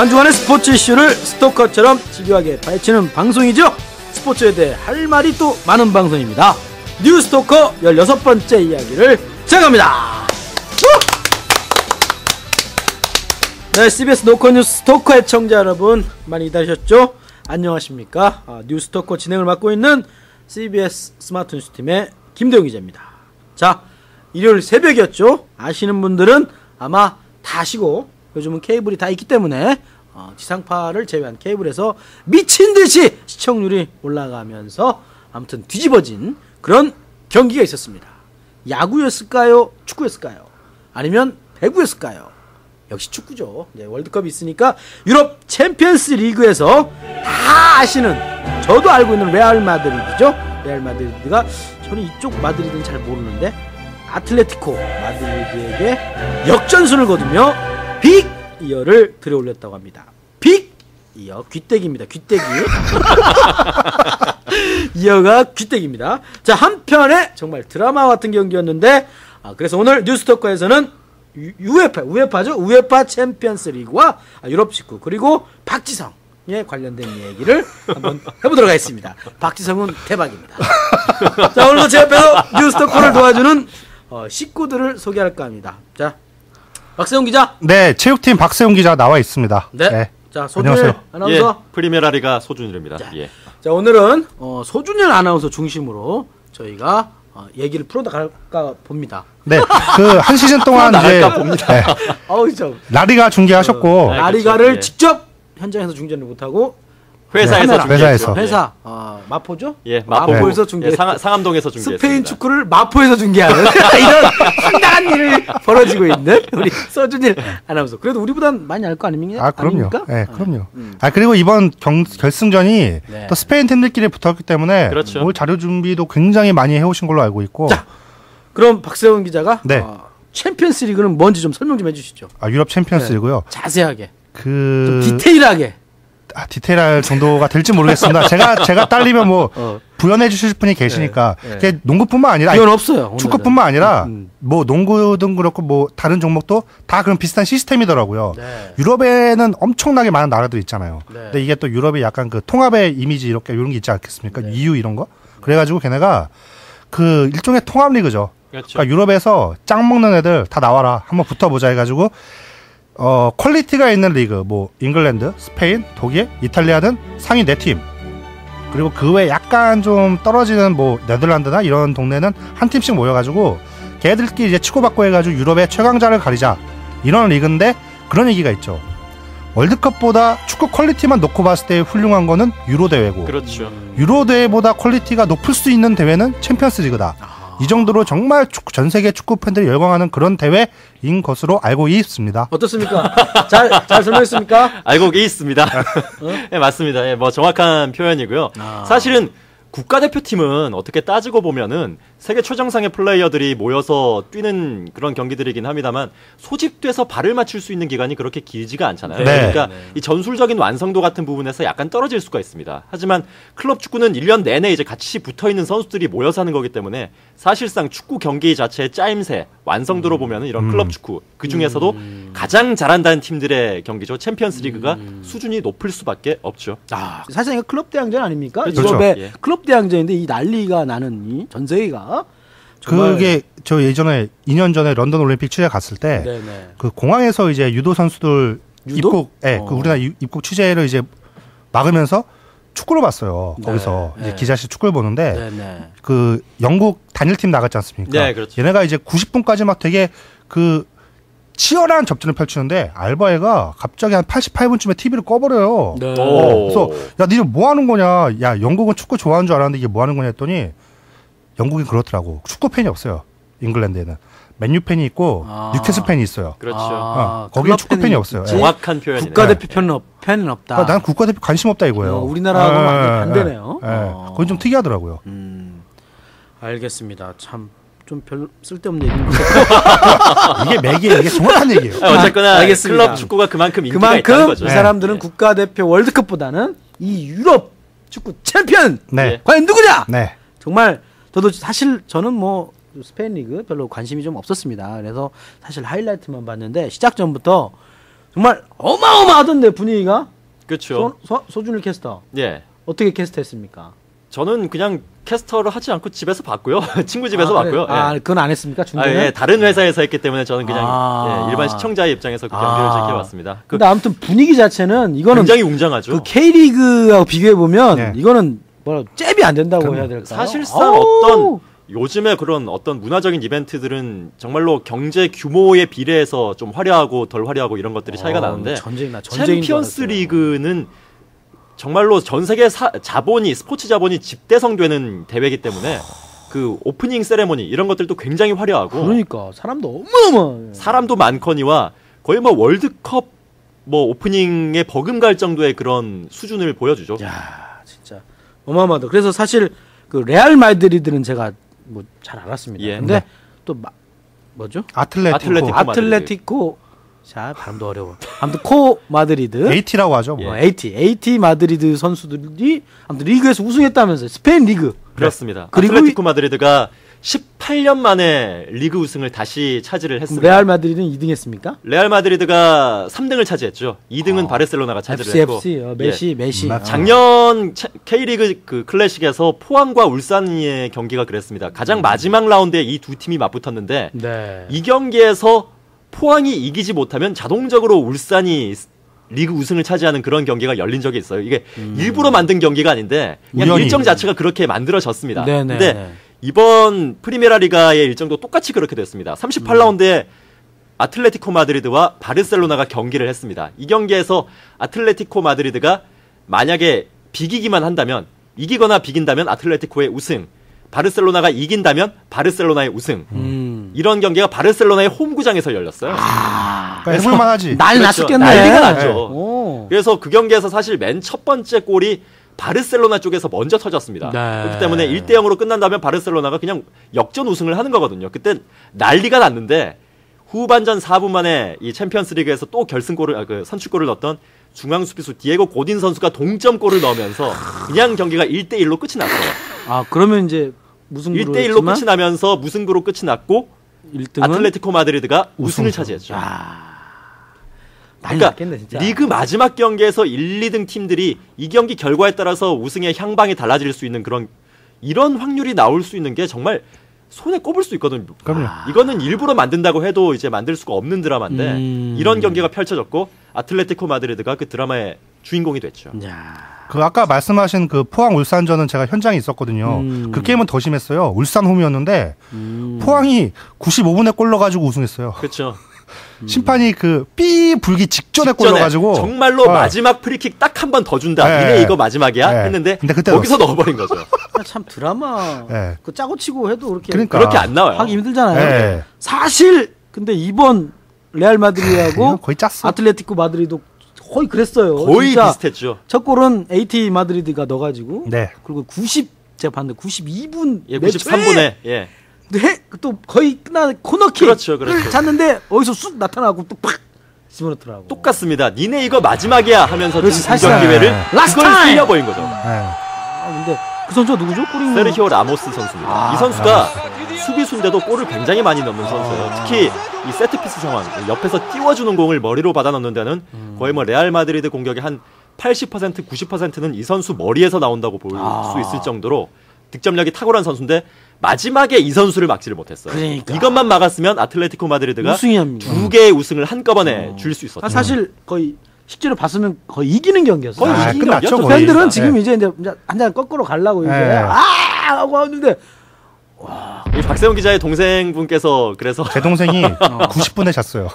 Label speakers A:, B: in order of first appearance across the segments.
A: 한 주간의 스포츠 이슈를 스토커처럼 집요하게 파헤치는 방송이죠. 스포츠에 대해 할 말이 또 많은 방송입니다. 뉴스토커 16번째 이야기를 시작합니다. 네, CBS 노컷뉴스 스토커 애청자 여러분 많이 기다리셨죠? 안녕하십니까? 아, 뉴스토커 진행을 맡고 있는 CBS 스마트 뉴스 팀의 김대웅 기자입니다. 자, 일요일 새벽이었죠? 아시는 분들은 아마 다 아시고 요즘은 케이블이 다 있기 때문에 어, 지상파를 제외한 케이블에서 미친 듯이 시청률이 올라가면서 아무튼 뒤집어진 그런 경기가 있었습니다. 야구였을까요? 축구였을까요? 아니면 배구였을까요? 역시 축구죠. 이제 월드컵이 있으니까 유럽 챔피언스 리그에서 다 아시는 저도 알고 있는 레알 마드리드죠. 레알 마드리드가 저는 이쪽 마드리드는 잘 모르는데 아틀레티코 마드리드에게 역전승을 거두며 Big Ear를 들어올렸다고 합니다. Big Ear 귀때기입니다. 귀때기. 이어가 귀때기입니다. 자 한편에 정말 드라마 같은 경기였는데 아, 그래서 오늘 뉴스토커에서는 유- UEFA UEFA죠 UEFA 챔피언스 리그와 아, 유럽 축구 그리고 박지성 에 관련된 얘기를 한번 해보도록 하겠습니다. 박지성은 대박입니다. 자 오늘도 제 옆에서 뉴스토커를 도와주는 어, 식구들을 소개할까 합니다. 자 박세훈 기자.
B: 네, 체육팀 박세웅 기자 나와 있습니다.
A: 네. 자 소준일
B: 안녕하세요.
A: 아나운서.
C: 예, 프리메라리가 소준일입니다. 예.
A: 자 오늘은 어, 소준일 아나운서 중심으로 저희가 어, 얘기를 풀어나갈까 봅니다.
B: 네, 그 한 시즌 동안 이제
C: 나갈까 봅니다.
B: 네,
A: 어우 저
B: 라리가 중계하셨고
C: 네,
A: 라리가를
C: 그렇죠. 예.
A: 직접 현장에서 중계를 못하고
C: 회사에서. 중계했죠.
B: 회사에서.
A: 회사 어, 마포죠?
C: 예, 마포
A: 마포에서
C: 예,
A: 중계.
C: 상하, 상암동에서 중계했습니다.
A: 스페인 축구를 마포에서 중계하는 이런 황당한 일이 벌어지고 있는 우리 서준일 아나운서. 그래도 우리보단 많이 알 거 아닙니까?
B: 아 그럼요.
A: 아닙니까?
B: 네, 그럼요.
A: 음.
B: 아 그리고 이번 경, 결승전이
A: 네.
B: 또 스페인 팀들끼리 붙었기 때문에
C: 그렇죠.
B: 오늘 자료 준비도 굉장히 많이 해오신 걸로 알고 있고
A: 자. 그럼 박세훈 기자가
B: 네.
A: 어, 챔피언스 리그는 뭔지 좀 설명 좀 해주시죠.
B: 아, 유럽 챔피언스리고요.
A: 자세하게,
B: 좀그
A: 디테일하게.
B: 아, 디테일할 정도가 될지 모르겠습니다. 제가 제가 딸리면 뭐
A: 어.
B: 부연해 주실 분이 계시니까
A: 네, 네.
B: 그게 농구뿐만 아니라
A: 이건 없어요. 오늘은.
B: 축구뿐만 아니라
A: 음.
B: 뭐 농구든 그렇고 뭐 다른 종목도 다 그런 비슷한 시스템이더라고요.
A: 네.
B: 유럽에는 엄청나게 많은 나라들이 있잖아요.
A: 네.
B: 근데 이게 또 유럽이 약간 그 통합의 이미지 이렇게 이런 게 있지 않겠습니까?
A: 네.
B: EU 이런 거. 그래가지고 걔네가 그 일종의 통합 리그죠.
C: 그렇죠.
B: 그러니까 유럽에서 짱 먹는 애들 다 나와라 한번 붙어보자 해가지고 어 quality가 있는 리그 뭐 잉글랜드, 스페인, 독일, 이탈리아는 상위 네 팀. 그리고 그 외 약간 좀 떨어지는 뭐 네덜란드나 이런 동네는 한 팀씩 모여가지고 걔들끼리 이제 치고받고 해가지고 유럽의 최강자를 가리자 이런 리그인데 그런 얘기가 있죠. 월드컵보다 축구 quality만 놓고 봤을 때 훌륭한 거는 유로 대회고
C: 그렇죠.
B: 유로 대회보다 quality가 높을 수 있는 대회는 챔피언스 리그다. 이 정도로 정말 축구- 전 세계 축구 팬들이 열광하는 그런 대회인 것으로 알고 있습니다.
A: 어떻습니까? 잘, 잘 설명했습니까?
C: 알고 있습니다. 네, 맞습니다. 예, 뭐 정확한 표현이고요.
A: 아.
C: 사실은 국가대표팀은 어떻게 따지고 보면은 세계 최정상의 플레이어들이 모여서 뛰는 그런 경기들이긴 합니다만 소집돼서 발을 맞출 수 있는 기간이 그렇게 길지가 않잖아요.
B: 네.
C: 그러니까 이 전술적인 완성도 같은 부분에서 약간 떨어질 수가 있습니다. 하지만 클럽 축구는 1년 내내 이제 같이 붙어 있는 선수들이 모여서 하는 거기 때문에 사실상 축구 경기 자체의 짜임새, 완성도로 보면은 이런 클럽 축구 그 중에서도 가장 잘한다는 팀들의 경기죠. 챔피언스 리그가 수준이 높을 수밖에 없죠.
A: 아, 사실 이거 클럽 대항전 아닙니까?
C: 그렇죠.
A: 유럽의
C: 예.
A: 클럽 대항전인데 이 난리가 나는 이 전 세계가
B: 그게 저 예전에 2년 전에 런던 올림픽 취재 갔을 때 그. 공항에서 이제 유도 선수들
A: 유도?
B: 입국, 예,
A: 어.
B: 그 우리나라 유- 입국 취재를 이제 막으면서 축구를 봤어요.
A: 네,
B: 거기서
A: 네.
B: 이제 기자실 축구를 보는데
A: 네네.
B: 그 영국 단일팀 나갔지 않습니까?
C: 네, 그렇죠.
B: 얘네가 이제 90분까지 막 되게 그 치열한 접전을 펼치는데 알바애가 갑자기 한 88분쯤에 TV를 꺼버려요.
A: 네.
C: 오.
B: 어, 그래서 야 니네 뭐 하는 거냐? 야 영국은 축구 좋아하는 줄 알았는데 이게 뭐 하는 거냐 했더니 영국이 그렇더라고. 축구 팬이 없어요. 잉글랜드에는 맨유 팬이 있고
A: 아.
B: 뉴캐슬 팬이 있어요.
C: 그렇죠.
A: 아,
B: 어,
A: 클럽
B: 축구 팬이 없어요.
C: 정확한 표현이네요.
A: 국가대표 팬은, 없, 팬은 없다.
B: 그러니까 난 국가대표 관심 없다 이거예요.
A: 어, 우리나라하고
B: 예,
A: 완전
B: 예,
A: 반대네요.
B: 예.
A: 어.
B: 그건 좀 특이하더라고요.
A: 음, 알겠습니다. 참 좀 별 쓸데없는 얘기인 것 같아요.
B: 이게 맥이에요. 이게 정확한 얘기예요.
C: 아, 어쨌거나
A: 알겠습니다.
C: 클럽 축구가 그만큼 인기가 있다는
A: 그만큼
C: 거죠.
A: 이
B: 네.
A: 사람들은 국가대표 월드컵보다는 이 유럽 축구 챔피언
B: 네.
C: 예.
A: 과연 누구냐?
B: 네.
A: 정말 저도 사실 저는 뭐 스페인 리그 별로 관심이 좀 없었습니다. 그래서 사실 하이라이트만 봤는데 시작 전부터 정말 어마어마하던데 분위기가.
C: 그렇죠.
A: 소, 소준일 캐스터
C: 예.
A: 어떻게 cast했습니까?
C: 저는 그냥 캐스터를 하지 않고 집에서 봤고요. 친구 집에서
A: 아, 그래.
C: 봤고요.
A: 아,
C: 예.
A: 그건 안 했습니까?
C: 아,
A: 중계는?
C: 예, 다른 회사에서 했기 때문에 저는 그냥
A: 아.
C: 예, 일반 시청자의 입장에서 그 경기를
A: 아.
C: 지켜봤습니다. 그
A: 근데 아무튼 분위기 자체는 이거는
C: 굉장히 웅장하죠.
A: 그 K리그하고 비교해 보면
B: 네.
A: 이거는 뭐라 잽이 안 된다고. 해야 될까요?
C: 사실상! 어떤 요즘에 그런 어떤 문화적인 이벤트들은 정말로 경제 규모에 비례해서 좀 화려하고 덜 화려하고 이런 것들이 차이가
A: 어,
C: 나는데
A: 전쟁이나
C: 챔피언스. 리그는 정말로 전 세계 사- 자본이 스포츠 자본이 집대성되는 대회이기 때문에 그 오프닝 세레모니 이런 것들도 굉장히 화려하고
A: 그러니까 사람도 어마어마.
C: 사람도 많거니와 거의 뭐 월드컵 뭐 오프닝에 버금갈 정도의 그런 수준을 보여주죠.
A: 야 어마어마하다. 그래서 사실 그 레알 마드리드는 제가 뭐 잘 알았습니다.
C: 예.
A: 근데
B: 네.
A: 또 마, 뭐죠?
B: 아틀레티코,
C: 아틀레티코.
A: 아틀레티코 자 발음도 어려워. 아무튼 코 마드리드.
B: AT라고 하죠. 뭐.
A: 어, AT, AT 마드리드 선수들이 아무튼 리그에서 우승했다면서요. 스페인 리그.
C: 그렇습니다.
A: 그리고
C: 아틀레티코 마드리드가 18년 만에 리그 우승을 다시 차지를 했습니다.
A: 레알 마드리드는 2등했습니까?
C: 레알 마드리드가 3등을 차지했죠. 2등은
A: 어.
C: 바르셀로나가 차지를
A: FC,
C: 했고.
A: FC, 어,
C: 예.
A: 메시, 메시.
B: 맞-
A: 어.
C: 작년 차- K리그 그 클래식에서 포항과 울산의 경기가 그랬습니다. 가장 마지막 라운드에 이 두 팀이 맞붙었는데
A: 네.
C: 이 경기에서 포항이 이기지 못하면 자동적으로 울산이 리그 우승을 차지하는 그런 경기가 열린 적이 있어요. 이게 일부러 만든 경기가 아닌데 그냥. 일정 자체가 그렇게 만들어졌습니다.
A: 네네.
C: 근데 이번 프리메라 리가의 일정도 똑같이 그렇게 됐습니다. 38라운드에 아틀레티코 마드리드와 바르셀로나가 경기를 했습니다. 이 경기에서 아틀레티코 마드리드가 만약에 비기기만 한다면 이기거나 비긴다면 아틀레티코의 우승, 바르셀로나가 이긴다면 바르셀로나의 우승.
A: 음.
C: 이런 경기가 바르셀로나의 홈구장에서 열렸어요.
B: 그러니까 해볼만하지.
A: 난리
C: 그렇죠.
A: 났었겠네.
C: 난리가 났죠.
B: 네.
A: 오.
C: 그래서 그 경기에서 사실 맨 첫 번째 골이 바르셀로나 쪽에서 먼저 터졌습니다.
A: 네.
C: 그렇기 때문에 1대 0으로 끝난다면 바르셀로나가 그냥 역전 우승을 하는 거거든요. 그때 난리가 났는데 후반전 4분 만에 이 챔피언스 리그에서 또 결승골을 아, 그 선취골을 넣었던 중앙 수비수 디에고 고딘 선수가 동점골을 넣으면서 그냥 경기가 1대 1로 끝이 났어요.
A: 아 그러면 이제 무승부로
C: 1대 1로 끝이 나면서 무승부로 끝이 났고
A: 1등은
C: 아틀레티코 마드리드가 우승을
B: 우승.
C: 차지했죠.
A: 야. 난리
C: 그러니까
A: 났겠네 진짜.
C: 리그 마지막 경기에서 1, 2등 팀들이 이 경기 결과에 따라서 우승의 향방이 달라질 수 있는 그런 이런 확률이 나올 수 있는 게 정말 손에 꼽을 수 있거든요.
B: 그럼요.
C: 이거는 일부러 만든다고 해도 이제 만들 수가 없는 드라마인데
A: 음.
C: 이런 경기가 펼쳐졌고 아틀레티코 마드리드가 그 드라마의 주인공이 됐죠.
A: 야.
B: 그 아까 말씀하신 그 포항 울산전은 제가 현장에 있었거든요.
A: 음.
B: 그 게임은 더 심했어요. 울산 홈이었는데
A: 음.
B: 포항이 95분에 골 넣어가지고 우승했어요.
C: 그렇죠.
B: 심판이 그 삐 불기 직전에 넣어가지고
C: 정말로
B: 어.
C: 마지막 프리킥 딱 한 번 더 준다.
B: 네.
C: 이래 이거 마지막이야
B: 네.
C: 했는데
B: 근데 그때
C: 거기서 넣어버린 거죠.
A: 아, 참 드라마
B: 네.
A: 그 짜고 치고 해도 그렇게
B: 그러니까.
C: 그렇게 안 나와요.
A: 하기 힘들잖아요.
B: 네.
A: 사실 근데 이번 레알
B: 이거
A: 마드리드하고
B: 거의 짰어.
A: 아틀레티코 마드리드도 거의 그랬어요.
C: 거의
A: 진짜
C: 비슷했죠.
A: 첫 골은 AT 마드리드가 넣어가지고
B: 네.
A: 그리고 90 제가 봤는데 92분
C: 예, 93분에 예.
A: 근데 해, 또 거의 끝나 코너킥
C: 그렇죠, 그렇죠.
A: 찼는데 어디서 쑥 나타나고 또 팍 집어넣더라고.
C: 똑같습니다. 니네 이거 마지막이야 하면서. 공격 기회를
A: time!
C: 흘려버린 거죠.
B: 네.
A: 아, 근데 그 선수가 누구죠? 꼬링
C: 세르히오 라모스 선수입니다.
A: 아,
C: 이 선수가 수비수인데도 골을 굉장히 많이 넣는 선수예요. 특히 이 세트피스 상황, 옆에서 띄워주는 공을 머리로 받아 넣는 데는
A: 음.
C: 거의 뭐 레알 마드리드 공격의 한 80%, 90%는 이 선수 머리에서 나온다고 볼수
A: 아.
C: 있을 정도로 득점력이 탁월한 선수인데 마지막에 이 선수를 막지를 못했어요.
A: 그러니까.
C: 이것만 막았으면 아틀레티코 마드리드가
A: 우승이합니다.
C: 두 개의 우승을 한꺼번에 줄수 있었죠.
A: 아, 사실 거의 실제로 봤으면 거의 이기는 경기였어요.
C: 거의
B: 아,
C: 이긴
B: 끝났죠.
A: 팬들은
B: 네.
A: 지금 이제 이제 한잔 거꾸로 가려고 이제
B: 네.
A: 아 하고 하는데
C: 이 박세훈 기자의 동생분께서 그래서
B: 제 동생이 90분에 잤어요.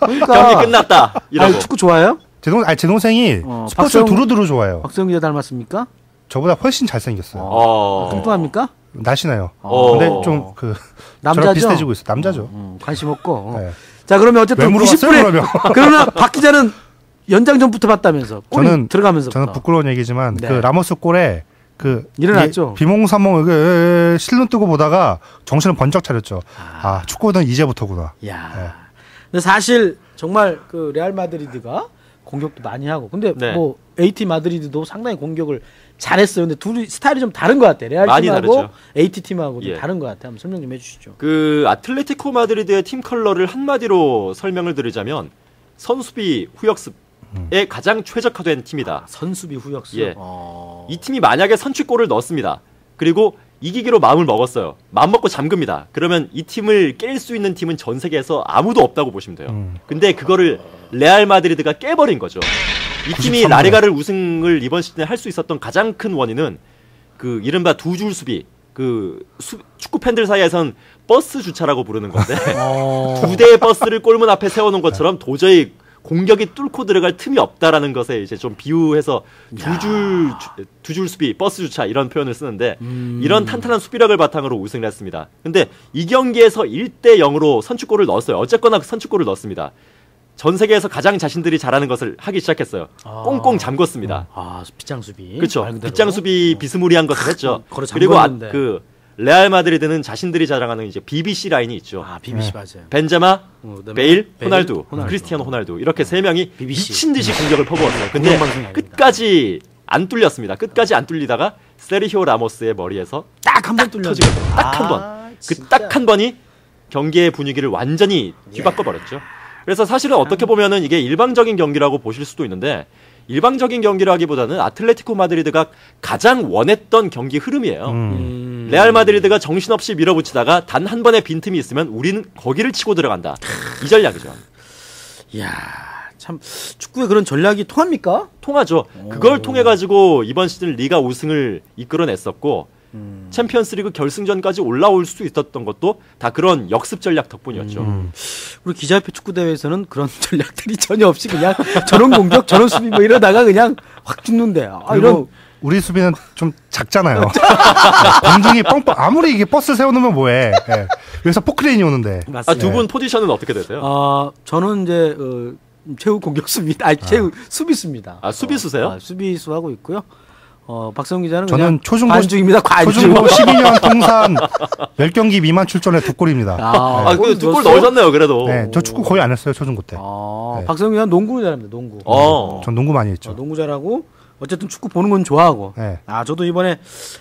A: 그러니까
C: 경기 끝났다 이러고
A: 축구 좋아해요?
B: 제 동, 아니, 제 동생이
A: 어,
B: 스포츠를
A: 박세웅-
B: 두루두루 좋아해요.
A: 박세웅 기자 닮았습니까?
B: 저보다 훨씬 잘생겼어요.
C: 어.
A: 뚱뚱합니까?
B: 날씬해요.
C: 어.
B: 근데 좀 그
A: 남자죠?
B: 저랑 비슷해지고 있어. 남자죠.
A: 음, 관심 없고. 어.
B: 네.
A: 자 그러면 어쨌든
B: 왜 물어봤어요,
A: 90분에
B: 그러면?
A: 그러나 박 기자는 연장 전부터 봤다면서 골이
B: 저는
A: 들어가면서
B: 저는 부끄러운 얘기지만
A: 네.
B: 그 라모스 골에 그
A: 일어났죠?
B: 이 비몽사몽 이게 실눈 뜨고 보다가 정신을 번쩍 차렸죠. 아, 축구는 이제부터구나.
A: 야.
B: 네.
A: 근데 사실 정말 그 레알 마드리드가 공격도 많이 하고 근데
C: 네.
A: 뭐 AT 마드리드도 상당히 공격을 잘했어요. 근데 둘이 스타일이 좀 다른 것 같아. 레알 팀하고. AT 팀하고 좀
C: 예.
A: 다른 것 같아. 한번 설명 좀 해주시죠.
C: 그 아틀레티코 마드리드의 팀 컬러를 한마디로 설명을 드리자면 선수비 후역습에 가장 최적화된 팀이다.
A: 선수비 후역습.
C: 예.
A: 어.
C: 이 팀이 만약에 선취골을 넣었습니다. 그리고 이기기로 마음을 먹었어요. 마음 먹고 잠깁니다. 그러면 이 팀을 깰 수 있는 팀은 전 세계에서 아무도 없다고 보시면 돼요.
B: 음.
C: 근데 그거를 레알 마드리드가 깨버린 거죠. 이 팀이
B: 93 년.
C: 라리가를 우승을 이번 시즌에 할 수 있었던 가장 큰 원인은 그 이른바 두 줄 수비. 그 수- 축구 팬들 사이에선 버스 주차라고 부르는 건데
A: 어.
C: 두 대의 버스를 골문 앞에 세워놓은 것처럼 도저히 공격이 뚫고 들어갈 틈이 없다라는 것에 이제 좀 비유해서 두 줄 두 줄 수비 버스 주차 이런 표현을 쓰는데
A: 음.
C: 이런 탄탄한 수비력을 바탕으로 우승을 했습니다. 근데 이 경기에서 1대 0으로 선취골을 넣었어요. 어쨌거나 선취골을 넣었습니다. 전 세계에서 가장 자신들이 잘하는 것을 하기 시작했어요.
A: 아.
C: 꽁꽁 잠궜습니다.
A: 아, 빗장 수비.
C: 그렇죠. 빗장 수비 비스무리한 것을 했죠. 그리고 아. 그 레알 마드리드는 자신들이 자랑하는 이제 BBC 라인이 있죠.
A: 아, BBC 맞아요.
C: 벤제마,
A: 어,
C: 베일,
A: 베일,
C: 호날두,
A: 호날두.
C: 크리스티아노 호날두 이렇게 세 명이
A: BBC.
C: 미친 듯이 공격을 퍼부었어요. 근데. 끝까지 안 뚫렸습니다. 끝까지 안 뚫리다가 세르히오 라모스의 머리에서
A: 딱 한 번 뚫려.
C: 터지거든요. 딱한
A: 아,
C: 번. 그. 딱 한 번이 경기의 분위기를 완전히 뒤바꿔 버렸죠. 그래서 사실은 어떻게 보면은 이게 일방적인 경기라고 보실 수도 있는데 일방적인 경기라기보다는 아틀레티코 마드리드가 가장 원했던 경기 흐름이에요.
B: 음.
A: 음.
C: 레알 마드리드가 정신없이 밀어붙이다가 단 한 번의 빈틈이 있으면 우리는 거기를 치고 들어간다. 이 전략이죠.
A: 이야, 참 축구에 그런 전략이 통합니까?
C: 통하죠. 그걸 통해 가지고 이번 시즌 리가 우승을 이끌어냈었고
A: 음.
C: 챔피언스리그 결승전까지 올라올 수 있었던 것도 다 그런 역습 전략 덕분이었죠.
B: 음.
A: 우리 기자협회 축구 대회에서는 그런 전략들이 전혀 없이 그냥 저런 공격, 저런 수비 뭐 이러다가 그냥 확 죽는데. 아, 이런
B: 우리 수비는 좀 작잖아요. 공중이 뻥뻥 아무리 이게 버스 세워놓으면 뭐해. 예. 여기서 포크레인이 오는데.
C: 아,
A: 맞습니다.
C: 두분 포지션은 어떻게 되세요?
A: 아, 저는 이제 어, 최후 공격수입니다. 아니, 최후 수비수입니다.
C: 아, 수비수세요?
A: 어, 아, 수비수 하고 있고요. 어, 박성 기자는
B: 저는 초중고
A: 관중입니다. 관중.
B: 초중고 12년 통산 10경기 미만 출전에 두 골입니다.
A: 아,
C: 아,
A: 골
C: 그두골
A: 넣었어요?
C: 넣으셨네요, 그래도.
B: 네, 저 축구 거의 안 했어요, 초중고 때.
A: 아,
B: 네.
A: 박성 기자는 농구 잘합니다. 농구.
C: 어.
B: 전 농구 많이
A: 어,
B: 했죠.
A: 농구 잘하고 어쨌든 축구 보는 건 좋아하고.
B: 네.
A: 아 저도 이번에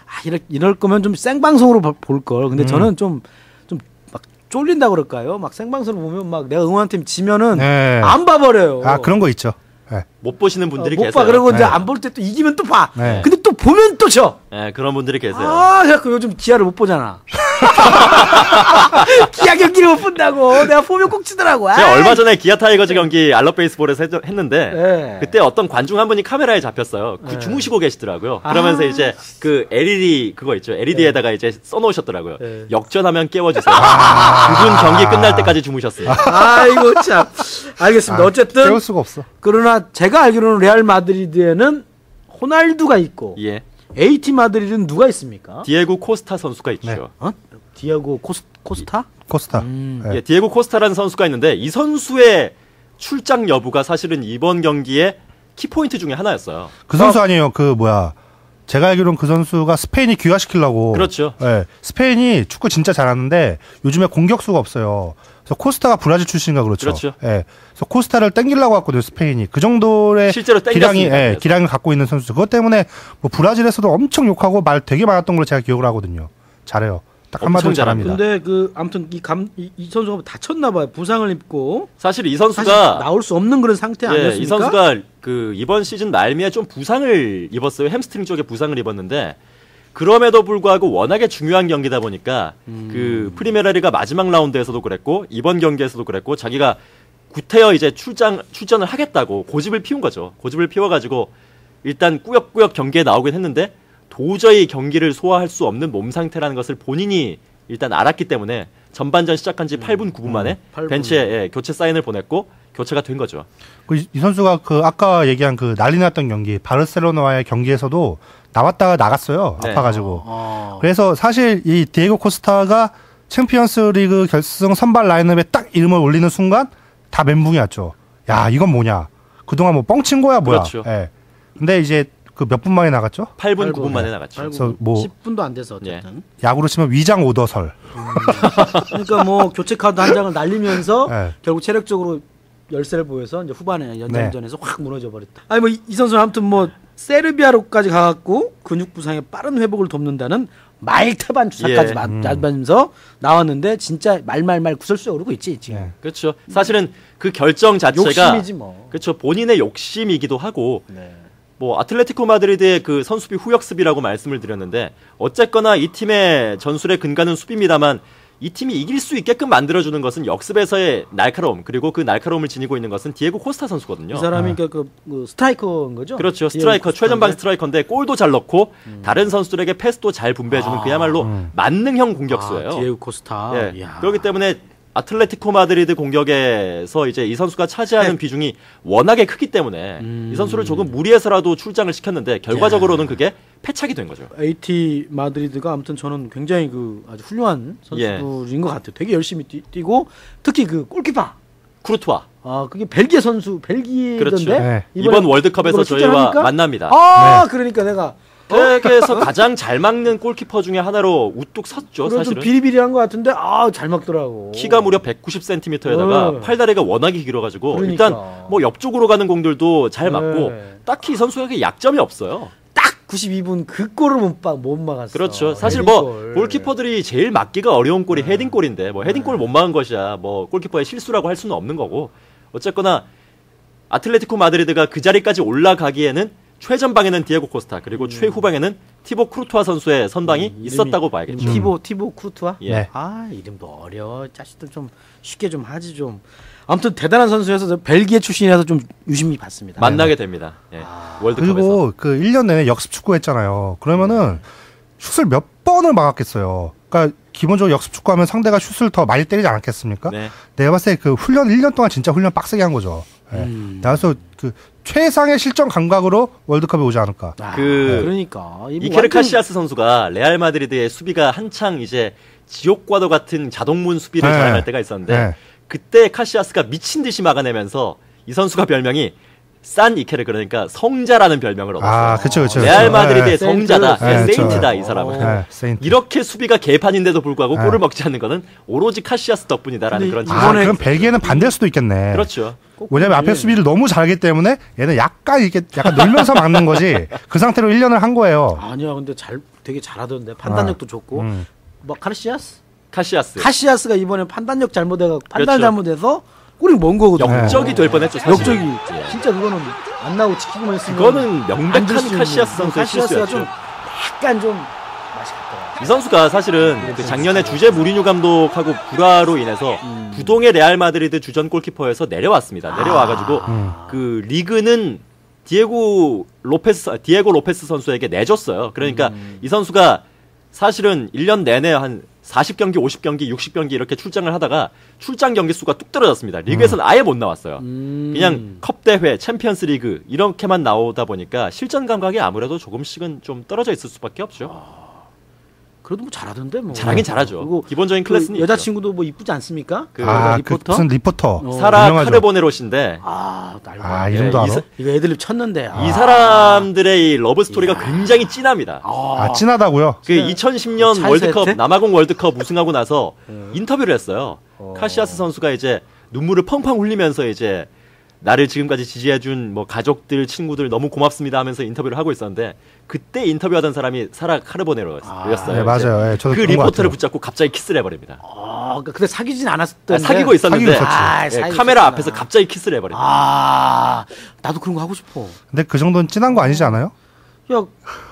A: 아 이럴, 이럴 거면 좀 생방송으로 볼 걸. 근데
B: 음.
A: 저는 좀 좀 막 쫄린다 그럴까요? 막 생방송을 보면 막 내가 응원한 팀 지면은
B: 네.
A: 안 봐버려요.
B: 아, 그런 거 있죠. 네.
C: 못 보시는 분들이
A: 어, 못
C: 계세요.
A: 봐. 그러고 이제
B: 네.
A: 안볼 때 또 이기면 또 봐.
B: 네.
A: 근데 또 보면 또 져.
C: 네, 그런 분들이 계세요.
A: 아, 그래갖고 요즘 기아를 못 보잖아. 기아 경기를 못 본다고. 내가 보면 꼭 지더라고.
C: 제가
A: 아이.
C: 얼마 전에 기아 타이거즈 경기 알럽 베이스볼에서 했- 했는데
A: 네.
C: 그때 어떤 관중 한 분이 카메라에 잡혔어요. 그
A: 네.
C: 주무시고 계시더라고요. 그러면서
A: 아.
C: 이제 그 LED 그거 있죠. LED에다가 이제 써놓으셨더라고요.
A: 네.
C: 역전하면 깨워주세요. 그분 경기 끝날 때까지 주무셨어요.
A: 아이고 참. 알겠습니다. 어쨌든
B: 깨울 수가 없어.
A: 그러나 제가 알기로는 레알 마드리드에는 호날두가 있고
C: 예.
A: AT 마드리드는 누가 있습니까?
C: 디에고 코스타 선수가 있죠.
B: 네.
A: 어? 디아고 코스, 코스타?
B: 코스타.
A: 음.
B: 네.
C: 예, 디에고 코스타라는 선수가 있는데 이 선수의 출장 여부가 사실은 이번 경기의 키포인트 중에 하나였어요.
B: 그 선수 아니에요. 그 뭐야. 제가 알기로는 그 선수가 스페인이 귀화시키려고.
C: 그렇죠.
B: 예. 스페인이 축구 진짜 잘하는데 요즘에 공격수가 없어요. 그래서 코스타가 브라질 출신인가 그렇죠.
C: 그렇죠.
B: 예. 그래서 코스타를 땡기려고 왔거든요, 스페인이. 그 정도의
C: 실제로
B: 기량이
C: 땡겼습니다.
B: 예, 기량을 갖고 있는 선수. 그것 때문에 뭐 브라질에서도 엄청 욕하고 말 되게 많았던 걸로 제가 기억을 하거든요. 잘해요. 딱 한마디로
C: 엄청 잘합니다.
A: 근데 그 아무튼 이감이 선수가 다쳤나 봐요. 부상을 입고
C: 사실 이
A: 사실
C: 선수가
A: 나올 수 없는 그런 상태
C: 예,
A: 아니었습니까?
C: 이 선수가 그 이번 시즌 말미에 좀 부상을 입었어요. 햄스트링 쪽에 부상을 입었는데 그럼에도 불구하고 워낙에 중요한 경기다 보니까
A: 음.
C: 그 프리메라리가 마지막 라운드에서도 그랬고 이번 경기에서도 그랬고 자기가 구태여 이제 출장 출전을 하겠다고 고집을 피운 거죠. 고집을 피워 가지고 일단 꾸역꾸역 경기에 나오긴 했는데 도저히 경기를 소화할 수 없는 몸 상태라는 것을 본인이 일단 알았기 때문에 전반전 시작한 지 8분 9분 만에
A: 팔 분.
C: 벤치에 예, 교체 사인을 보냈고 교체가 된 거죠.
B: 그 이, 이 선수가 그 아까 얘기한 그 난리 났던 경기 바르셀로나와의 경기에서도 나왔다가 나갔어요.
C: 네.
B: 아파가지고.
A: 어.
B: 그래서 사실 이 디에고 코스타가 챔피언스 리그 결승 선발 라인업에 딱 이름을 올리는 순간 다 멘붕이 왔죠. 야, 이건 뭐냐. 그동안 뭐 뻥친 거야, 뭐야.
C: 그렇죠.
B: 예. 근데 이제 그 몇 분 만에 나갔죠?
C: 8분,
A: 8분.
C: 9분 만에 나갔죠.
A: 아이고,
B: 그래서 뭐-
A: 10분도 안 돼서 어쨌든.
B: 야구로 치면 위장 오더설.
A: 그러니까 뭐 교체 카드 한 장을 날리면서
B: 네.
A: 결국 체력적으로 열세를 보여서 이제 후반에 연장전에서 확 무너져 버렸다. 아니 뭐 이 선수는 아무튼 뭐 세르비아로까지 가갖고 근육 부상의 빠른 회복을 돕는다는 말타반 주사까지
C: 예.
A: 맞-
B: 음.
A: 맞으면서 나왔는데 진짜 말말말 구설수에 오르고 있지 지금.
B: 예.
C: 그렇죠. 사실은 그 결정 자체가
A: 욕심이지 뭐.
C: 그렇죠. 본인의 욕심이기도 하고
A: 네.
C: 뭐 아틀레티코 마드리드의 그 선수비 후역 수비라고 말씀을 드렸는데 어쨌거나 이 팀의 전술의 근간은 수비입니다만 이 팀이 이길 수 있게끔 만들어주는 것은 역습에서의 날카로움 그리고 그 날카로움을 지니고 있는 것은 디에고 코스타 선수거든요.
A: 이 사람이 그, 그, 그 스트라이커인 거죠?
C: 네. 그렇죠. 스트라이커. 최전방 스트라이커인데 골도 잘 넣고 다른 선수들에게 패스도 잘 분배해주는
A: 아.
C: 그야말로
B: 음.
C: 만능형 공격수예요.
A: 아, 디에고 코스타.
C: 예.
A: 이야.
C: 그렇기 때문에 아틀레티코 마드리드 공격에서 이제 이 선수가 차지하는 비중이 워낙에 크기 때문에
A: 음.
C: 이 선수를 조금 무리해서라도 출장을 시켰는데 결과적으로는 그게 패착이 된 거죠.
A: AT 마드리드가 아무튼 저는 굉장히 그 아주 훌륭한
C: 예.
A: 선수들인 것 같아요. 되게 열심히 뛰, 고 특히 그 골키퍼.
C: 쿠르투아
A: 아 그게 벨기에 선수 벨기에던데
C: 그렇죠.
B: 네.
C: 이번 월드컵에서 저희와? 만납니다.
A: 아 그러니까 내가
C: 세계에서 가장 잘 막는 골키퍼 중에 하나로 우뚝 섰죠. 사실은
A: 비리비리한 것 같은데 아 잘 막더라고.
C: 키가 무려 190cm에다가
A: 어.
C: 팔다리가 워낙에 길어가지고
A: 그러니까.
C: 일단 뭐 옆쪽으로 가는 공들도 잘 맞고
A: 네.
C: 딱히 이 선수에게 약점이 없어요.
A: 딱 92분 그 골을 못, 막, 못 막았어.
C: 그렇죠. 사실 뭐
A: 헤딩골.
C: 골키퍼들이 제일 막기가 어려운 골이
A: 네.
C: 헤딩골인데 뭐 헤딩골 못 막은 것이야 뭐 골키퍼의 실수라고 할 수는 없는 거고 어쨌거나 아틀레티코 마드리드가 그 자리까지 올라가기에는 최전방에는 디에고 코스타 그리고 최후방에는 티보 크루투아 선수의 선방이
A: 음,
C: 있었다고 봐야겠죠.
A: 티보 티보 쿠투아.
C: 예.
B: 네.
A: 아 이름도 어려워. 자식들 좀 쉽게 좀 하지 좀. 아무튼 대단한 선수여서 저 벨기에 출신이라서 좀 유심히 봤습니다.
C: 만나게 됩니다. 예.
A: 아.
C: 월드컵에서.
B: 그리고 그 1년 내내 역습 축구 했잖아요. 그러면은 슛을 몇 번을 막았겠어요. 그러니까 기본적으로 역습 축구하면 상대가 슛을 더 많이 때리지 않았겠습니까?
C: 네.
B: 내가 봤을 때 그 훈련 1년 동안 진짜 훈련 빡세게 한 거죠. 예.
A: 음.
B: 그래서 그 최상의 실전 감각으로 월드컵에 오지 않을까.
A: 아,
C: 그-
A: 그러니까 이거
C: 이케르
A: 완전-
C: 카시아스 선수가 레알 마드리드의 수비가 한창 이제 지옥과도 같은 자동문 수비를
B: 네.
C: 자랑할 때가 있었는데
B: 네.
C: 그때 카시아스가 미친 듯이 막아내면서 이 선수가 별명이 산 이케르 그러니까 성자라는 별명을 얻었어요.
B: 아, 그쵸, 그쵸.
C: 레알
B: 그쵸.
C: 마드리드의
B: 네.
C: 성자다,
B: 네,
C: 네, saint다
B: 저-
C: 이 사람은.
A: 어.
B: 네, saint.
C: 이렇게 수비가 개판인데도 불구하고
B: 네.
C: 골을 먹지 않는 거는 오로지 카시아스 덕분이다라는 그런
B: 아,
A: 이번에
B: 그럼 벨기에는 반대일 수도 있겠네.
C: 그렇죠.
B: 왜냐면 앞에 수비를 너무 잘하기 때문에 얘는 약간 이렇게 약간 놀면서 막는 거지. 그 상태로 1년을 한 거예요.
A: 아니야 근데 잘 되게 잘하던데 판단력도 좋고
B: 음.
A: 뭐 카시아스
C: 카시아스
A: 카시아스가 이번에 판단력 잘못해가 판단
C: 그렇죠.
A: 잘못해서 골이 먼 거거든요.
C: 역적이 될 뻔했죠. 사실은.
A: 역적이
C: 예.
A: 진짜 그거는 안 나오고 지키고만 있으면
C: 그거는 명백한
A: 수 있는
C: 카시아스 선수의
A: 카시아스가
C: 실수였죠.
A: 좀 약간 좀 맛이 갔더라.
C: 이 선수가 사실은 그 작년에 주제 무리뉴 감독하고 불화로 인해서
A: 음.
C: 부동의 레알 마드리드 주전 골키퍼에서 내려왔습니다. 내려와가지고
A: 아.
C: 그 리그는 디에고 로페스 디에고 로페스 선수에게 내줬어요. 그러니까
A: 음.
C: 이 선수가 사실은 1년 내내 한 40경기, 50경기, 60경기 이렇게 출장을 하다가 출장 경기 수가 뚝 떨어졌습니다. 리그에서는 아예 못 나왔어요.
A: 음.
C: 그냥 컵 대회, 챔피언스 리그 이렇게만 나오다 보니까 실전 감각이 아무래도 조금씩은 좀 떨어져 있을 수밖에 없죠.
A: 그래도 뭐 잘하던데 뭐.
C: 잘하긴 잘하죠.
A: 그리고
C: 기본적인
A: 그
C: 클래스는
A: 여자친구도 뭐 이쁘지 않습니까?
C: 그
B: 아, 그
A: 리포터.
B: 무슨 리포터.
A: 어.
C: 사라
B: 유명하죠.
C: 카르보네로신데
A: 아, 알고
B: 아. 이름도
C: 예,
B: 알아?
C: 이 사-
A: 이거 애들립 쳤는데. 아.
C: 이 사람들의 이 러브 스토리가 굉장히 진합니다.
B: 아, 진하다고요?
C: 그 2010년
A: 찰스
C: 월드컵? 남아공 월드컵 우승하고 나서
A: 음.
C: 인터뷰를 했어요.
A: 어.
C: 카시아스 선수가 이제 눈물을 펑펑 흘리면서 이제 나를 지금까지 지지해준 뭐 가족들, 친구들 너무 고맙습니다 하면서 인터뷰를 하고 있었는데 그때 인터뷰하던 사람이 사라 카르보네로였어요.
B: 네, 맞아요. 예, 저도
C: 그 리포터를. 붙잡고 갑자기 키스를 해버립니다.
A: 아, 그러니까 근데 사귀진 않았던데.
C: 아, 사귀고 있었는데
B: 사귀고 있었지.
A: 아,
C: 예,
A: 사귀고
C: 카메라. 앞에서 갑자기 키스를 해버립니다.
A: 아, 나도 그런 거 하고 싶어.
B: 근데 그 정도는 진한 거 아니지 않아요?
A: 야,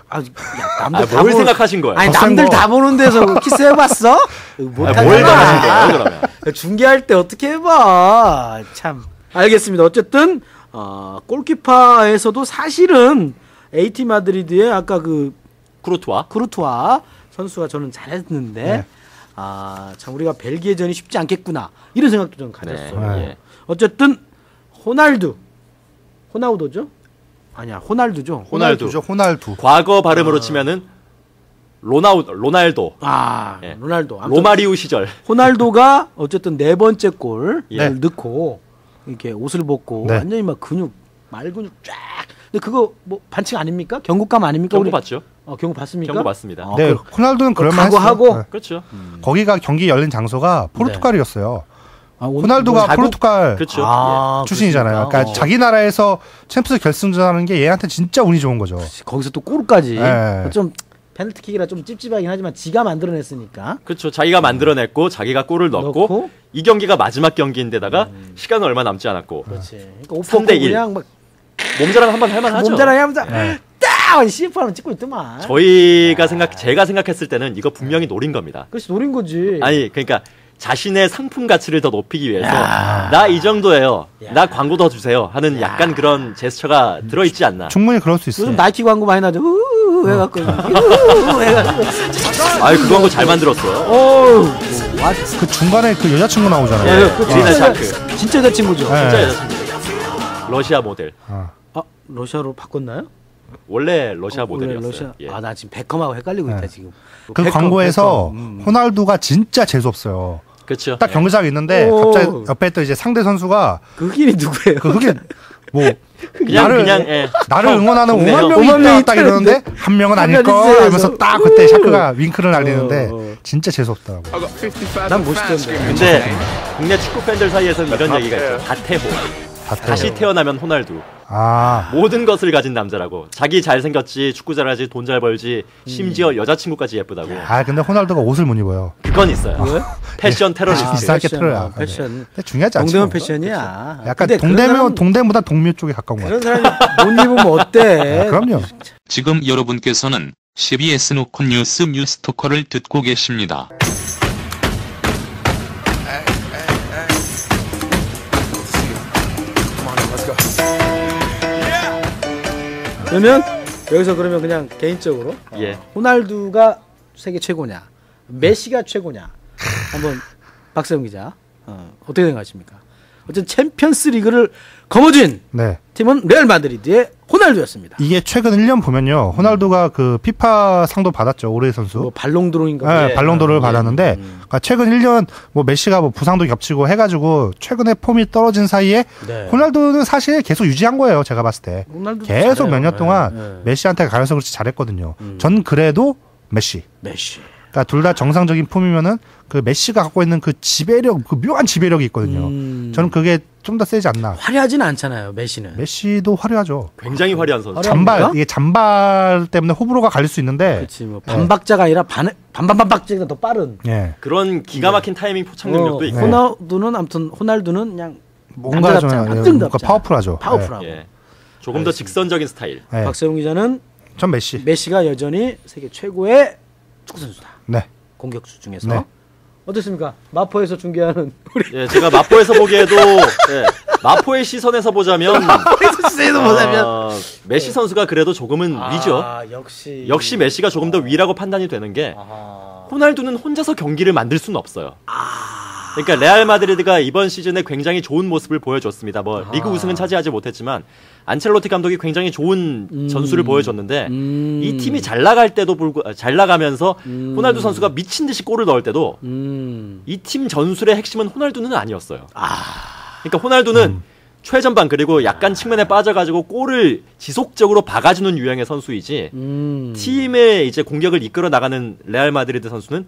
A: 아, 야, 남들
C: 아,
A: 다
C: 뭘
A: 보는-
C: 생각하신 거예요?
A: 아니, 남들
B: 거.
A: 다 보는 데서 키스해봤어?
C: 아,
A: 못하잖아.
C: 뭘 생각하신 거예요, 그러면?
A: 중계할 때 어떻게 해봐. 참. 알겠습니다. 어쨌든, 어, 골키퍼에서도 사실은 AT 마드리드의 아까 그
C: 쿠르투아
A: 쿠르투아 선수가 저는 잘했는데,
B: 네.
A: 아, 참 우리가 벨기에전이 쉽지 않겠구나. 이런 생각도 좀 가졌어요.
C: 네,
B: 네.
C: 예.
A: 어쨌든, 호날두. 호나우도죠? 아니야, 호날두죠.
C: 호날두.
B: 호날두죠, 호날두.
C: 과거 발음으로 치면은 로나우 로날도
A: 아,
C: 예.
A: 로날도.
C: 로마리우 시절
A: 호날두가 어쨌든 네 번째 골을
C: 예.
A: 넣고 이렇게 옷을 벗고
B: 네.
A: 완전히 막 근육 말 근육 쫙. 근데 그거 뭐 반칙 아닙니까? 경고감 아닙니까?
C: 경고
A: 우리?
C: 봤죠?
A: 어, 경고 봤습니까?
C: 경고 봤습니다.
A: 어,
B: 네,
A: 그-
B: 호날두는 그럴만 했어요.
A: 각오하고?
B: 네.
C: 그렇죠.
B: 거기가 경기 열린 장소가 포르투갈이었어요.
A: 아, 오늘
B: 호날두가
A: 뭐
B: 포르투갈
C: 그렇죠.
A: 아,
B: 출신이잖아요.
A: 그렇습니까?
B: 그러니까
A: 어.
B: 자기 나라에서 챔피언스 결승전하는 게 얘한테 진짜 운이 좋은 거죠.
A: 거기서 또 골까지.
B: 네.
A: 좀 페널티킥이라 좀 찝찝하긴 하지만 지가 만들어냈으니까.
C: 그렇죠. 자기가 만들어냈고 자기가 골을 넣고,
A: 넣고.
C: 이 경기가 마지막 경기인데다가 시간은 얼마 남지 않았고
A: 그렇지. 그러니까
C: 삼
A: 오퍼
C: 대 일.
A: 그냥 막
C: 몸자랑 한번 할만하죠.
A: 몸자랑 하면서 딱 CF 하면 찍고 있더만.
C: 저희가 생각 제가 생각했을 때는 이거 분명히 노린 겁니다.
A: 그렇지 노린 거지.
C: 아니 그러니까 자신의 상품 가치를 더 높이기 위해서 나 이 정도예요. 나 광고 더 주세요 하는 약간 그런 제스처가 들어 있지 않나.
B: 충분히 그럴 수 있어요.
A: 요즘 나이키 광고 많이 나죠. 우우 해갖고 우우 해갖고.
C: 아유 그 광고 잘 만들었어요.
A: 어우. 와,
B: 그 중간에 그 여자친구 나오잖아요.
C: 예,
A: 그
C: 이리나
A: 진짜,
C: 샤크.
A: 진짜 여자친구죠.
B: 네.
C: 진짜 여자친구. 러시아 모델.
B: 어.
A: 아 러시아로 바꿨나요?
C: 원래 러시아
A: 어, 원래
C: 모델이었어요.
A: 러시아.
C: 예.
A: 아나 지금 베컴하고 헷갈리고 있다
B: 네.
A: 지금.
B: 그
A: 베컴,
B: 광고에서
A: 베컴. 음.
B: 호날두가 진짜 재수 없어요.
C: 그렇죠.
B: 딱 경기장에 있는데
A: 오.
B: 갑자기 옆에 또 이제 상대 선수가
A: 그 흑인이 누구예요?
B: 그 흑인 뭐
C: 그냥
B: 나를
C: 그냥 예.
B: 나를
C: 형,
B: 응원하는
C: 동네
B: 5만
C: 형.
B: 명이
A: 5만
B: 있다 딱? 이러는데 한 명은 아닐
A: 명이
B: 하면서. 딱 그때 샤크가 윙크를 날리는데
A: 어, 어.
B: 진짜 재수 없더라고.
A: 난 멋있던데.
C: 근데 국내 축구 팬들 사이에서는 이런 얘기가 있죠. 다태호.
B: 다
C: 다시 태어나면 호날두.
B: 아
C: 모든 것을 가진 남자라고. 자기 잘생겼지, 축구 잘하지, 돈 잘 벌지, 심지어 여자친구까지 예쁘다고.
B: 아 근데 호날두가 옷을 못 입어요.
C: 그건 있어요.
A: 왜?
C: 패션 테러리스트.
B: 비싸게
A: 패션,
B: 틀어야.
A: 어, 패션.
B: 근데 중요하지 않죠.
A: 동대문 패션이야.
B: 약간
A: 근데 그런
B: 동대문
A: 사람-
B: 동대문보다 동묘 쪽에 가까운 거 같아요.
A: 그런 사람이 못 입으면 어때?
B: 아, 그럼요.
D: 지금 여러분께서는 CBS 노컷 뉴스 뉴스토커를 듣고 계십니다.
A: 그러면 여기서 그러면 그냥 개인적으로
C: 예.
A: 호날두가 세계 최고냐, 메시가 최고냐 한번 박세영 기자 어, 어떻게 생각하십니까? 어쨌든 챔피언스 리그를 거머쥔
B: 네.
A: 팀은 레알 마드리드의 호날두였습니다.
B: 이게 최근 1년 보면요. 호날두가 그 피파 상도 받았죠. 올해 선수.
A: 뭐 발롱드롱인가?
B: 네,
C: 예.
B: 발롱도르를
A: 예.
B: 받았는데 그러니까 최근 1년 뭐 메시가 뭐 부상도 겹치고 해 가지고 최근에 폼이 떨어진 사이에
A: 네.
B: 호날두는 사실 계속 유지한 거예요. 제가 봤을 때 계속. 몇 년 동안
A: 예, 예.
B: 메시한테 가려서 그렇지 잘했거든요. 전 그래도 메시.
A: 메시.
B: 그러니까 둘 다 정상적인 폼이면은 그 메시가 갖고 있는 그 지배력, 그 묘한 지배력이 있거든요.
A: 음.
B: 저는 그게 좀 더 세지 않나.
A: 화려하지는 않잖아요. 메시는.
B: 메시도 화려하죠.
C: 굉장히 화려한 선수.
B: 잔발? 이게 잔발 때문에 호불호가 갈릴 수 있는데
A: 그렇지 뭐 반박자가 아니라 반 반반반박자가 더 빠른.
B: 예
C: 그런 기가 막힌 타이밍 포착 능력도
A: 어,
C: 있고.
A: 호날두는 아무튼 호날두는 그냥
B: 뭔가 좀. 예, 뭔가. 파워풀하죠.
A: 파워풀하고.
C: 예. 조금 더 직선적인 스타일.
B: 예. 예.
A: 박세웅 기자는
B: 전 메시.
A: 메시가 여전히 세계 최고의 축구 선수다.
B: 네.
A: 공격수 중에서
B: 네.
A: 어떻습니까? 마포에서 중계하는 우리
C: 예, 제가 마포에서 보기에도 예, 마포의 시선에서 보자면
A: 선수에서 보자면
C: 어, 메시 선수가 그래도 조금은 위죠.
A: 아, 역시
C: 역시 메시가 조금 더 위라고 판단이 되는 게
A: 아,
C: 호날두는 혼자서 경기를 만들 수는 없어요. 그러니까 레알 마드리드가 이번 시즌에 굉장히 좋은 모습을 보여줬습니다. 뭐 리그 우승은 차지하지 못했지만 안첼로티 감독이 굉장히 좋은
A: 음.
C: 전술을 보여줬는데
A: 음.
C: 이 팀이 잘 나갈 때도 불구 아, 잘 나가면서
A: 음.
C: 호날두 선수가 미친 듯이 골을 넣을 때도
A: 음.
C: 이팀 전술의 핵심은 호날두는 아니었어요. 그러니까 호날두는 최전방 그리고 약간 측면에 빠져가지고 골을 지속적으로 박아주는 유형의 선수이지
A: 음.
C: 팀의 이제 공격을 이끌어 나가는 레알 마드리드 선수는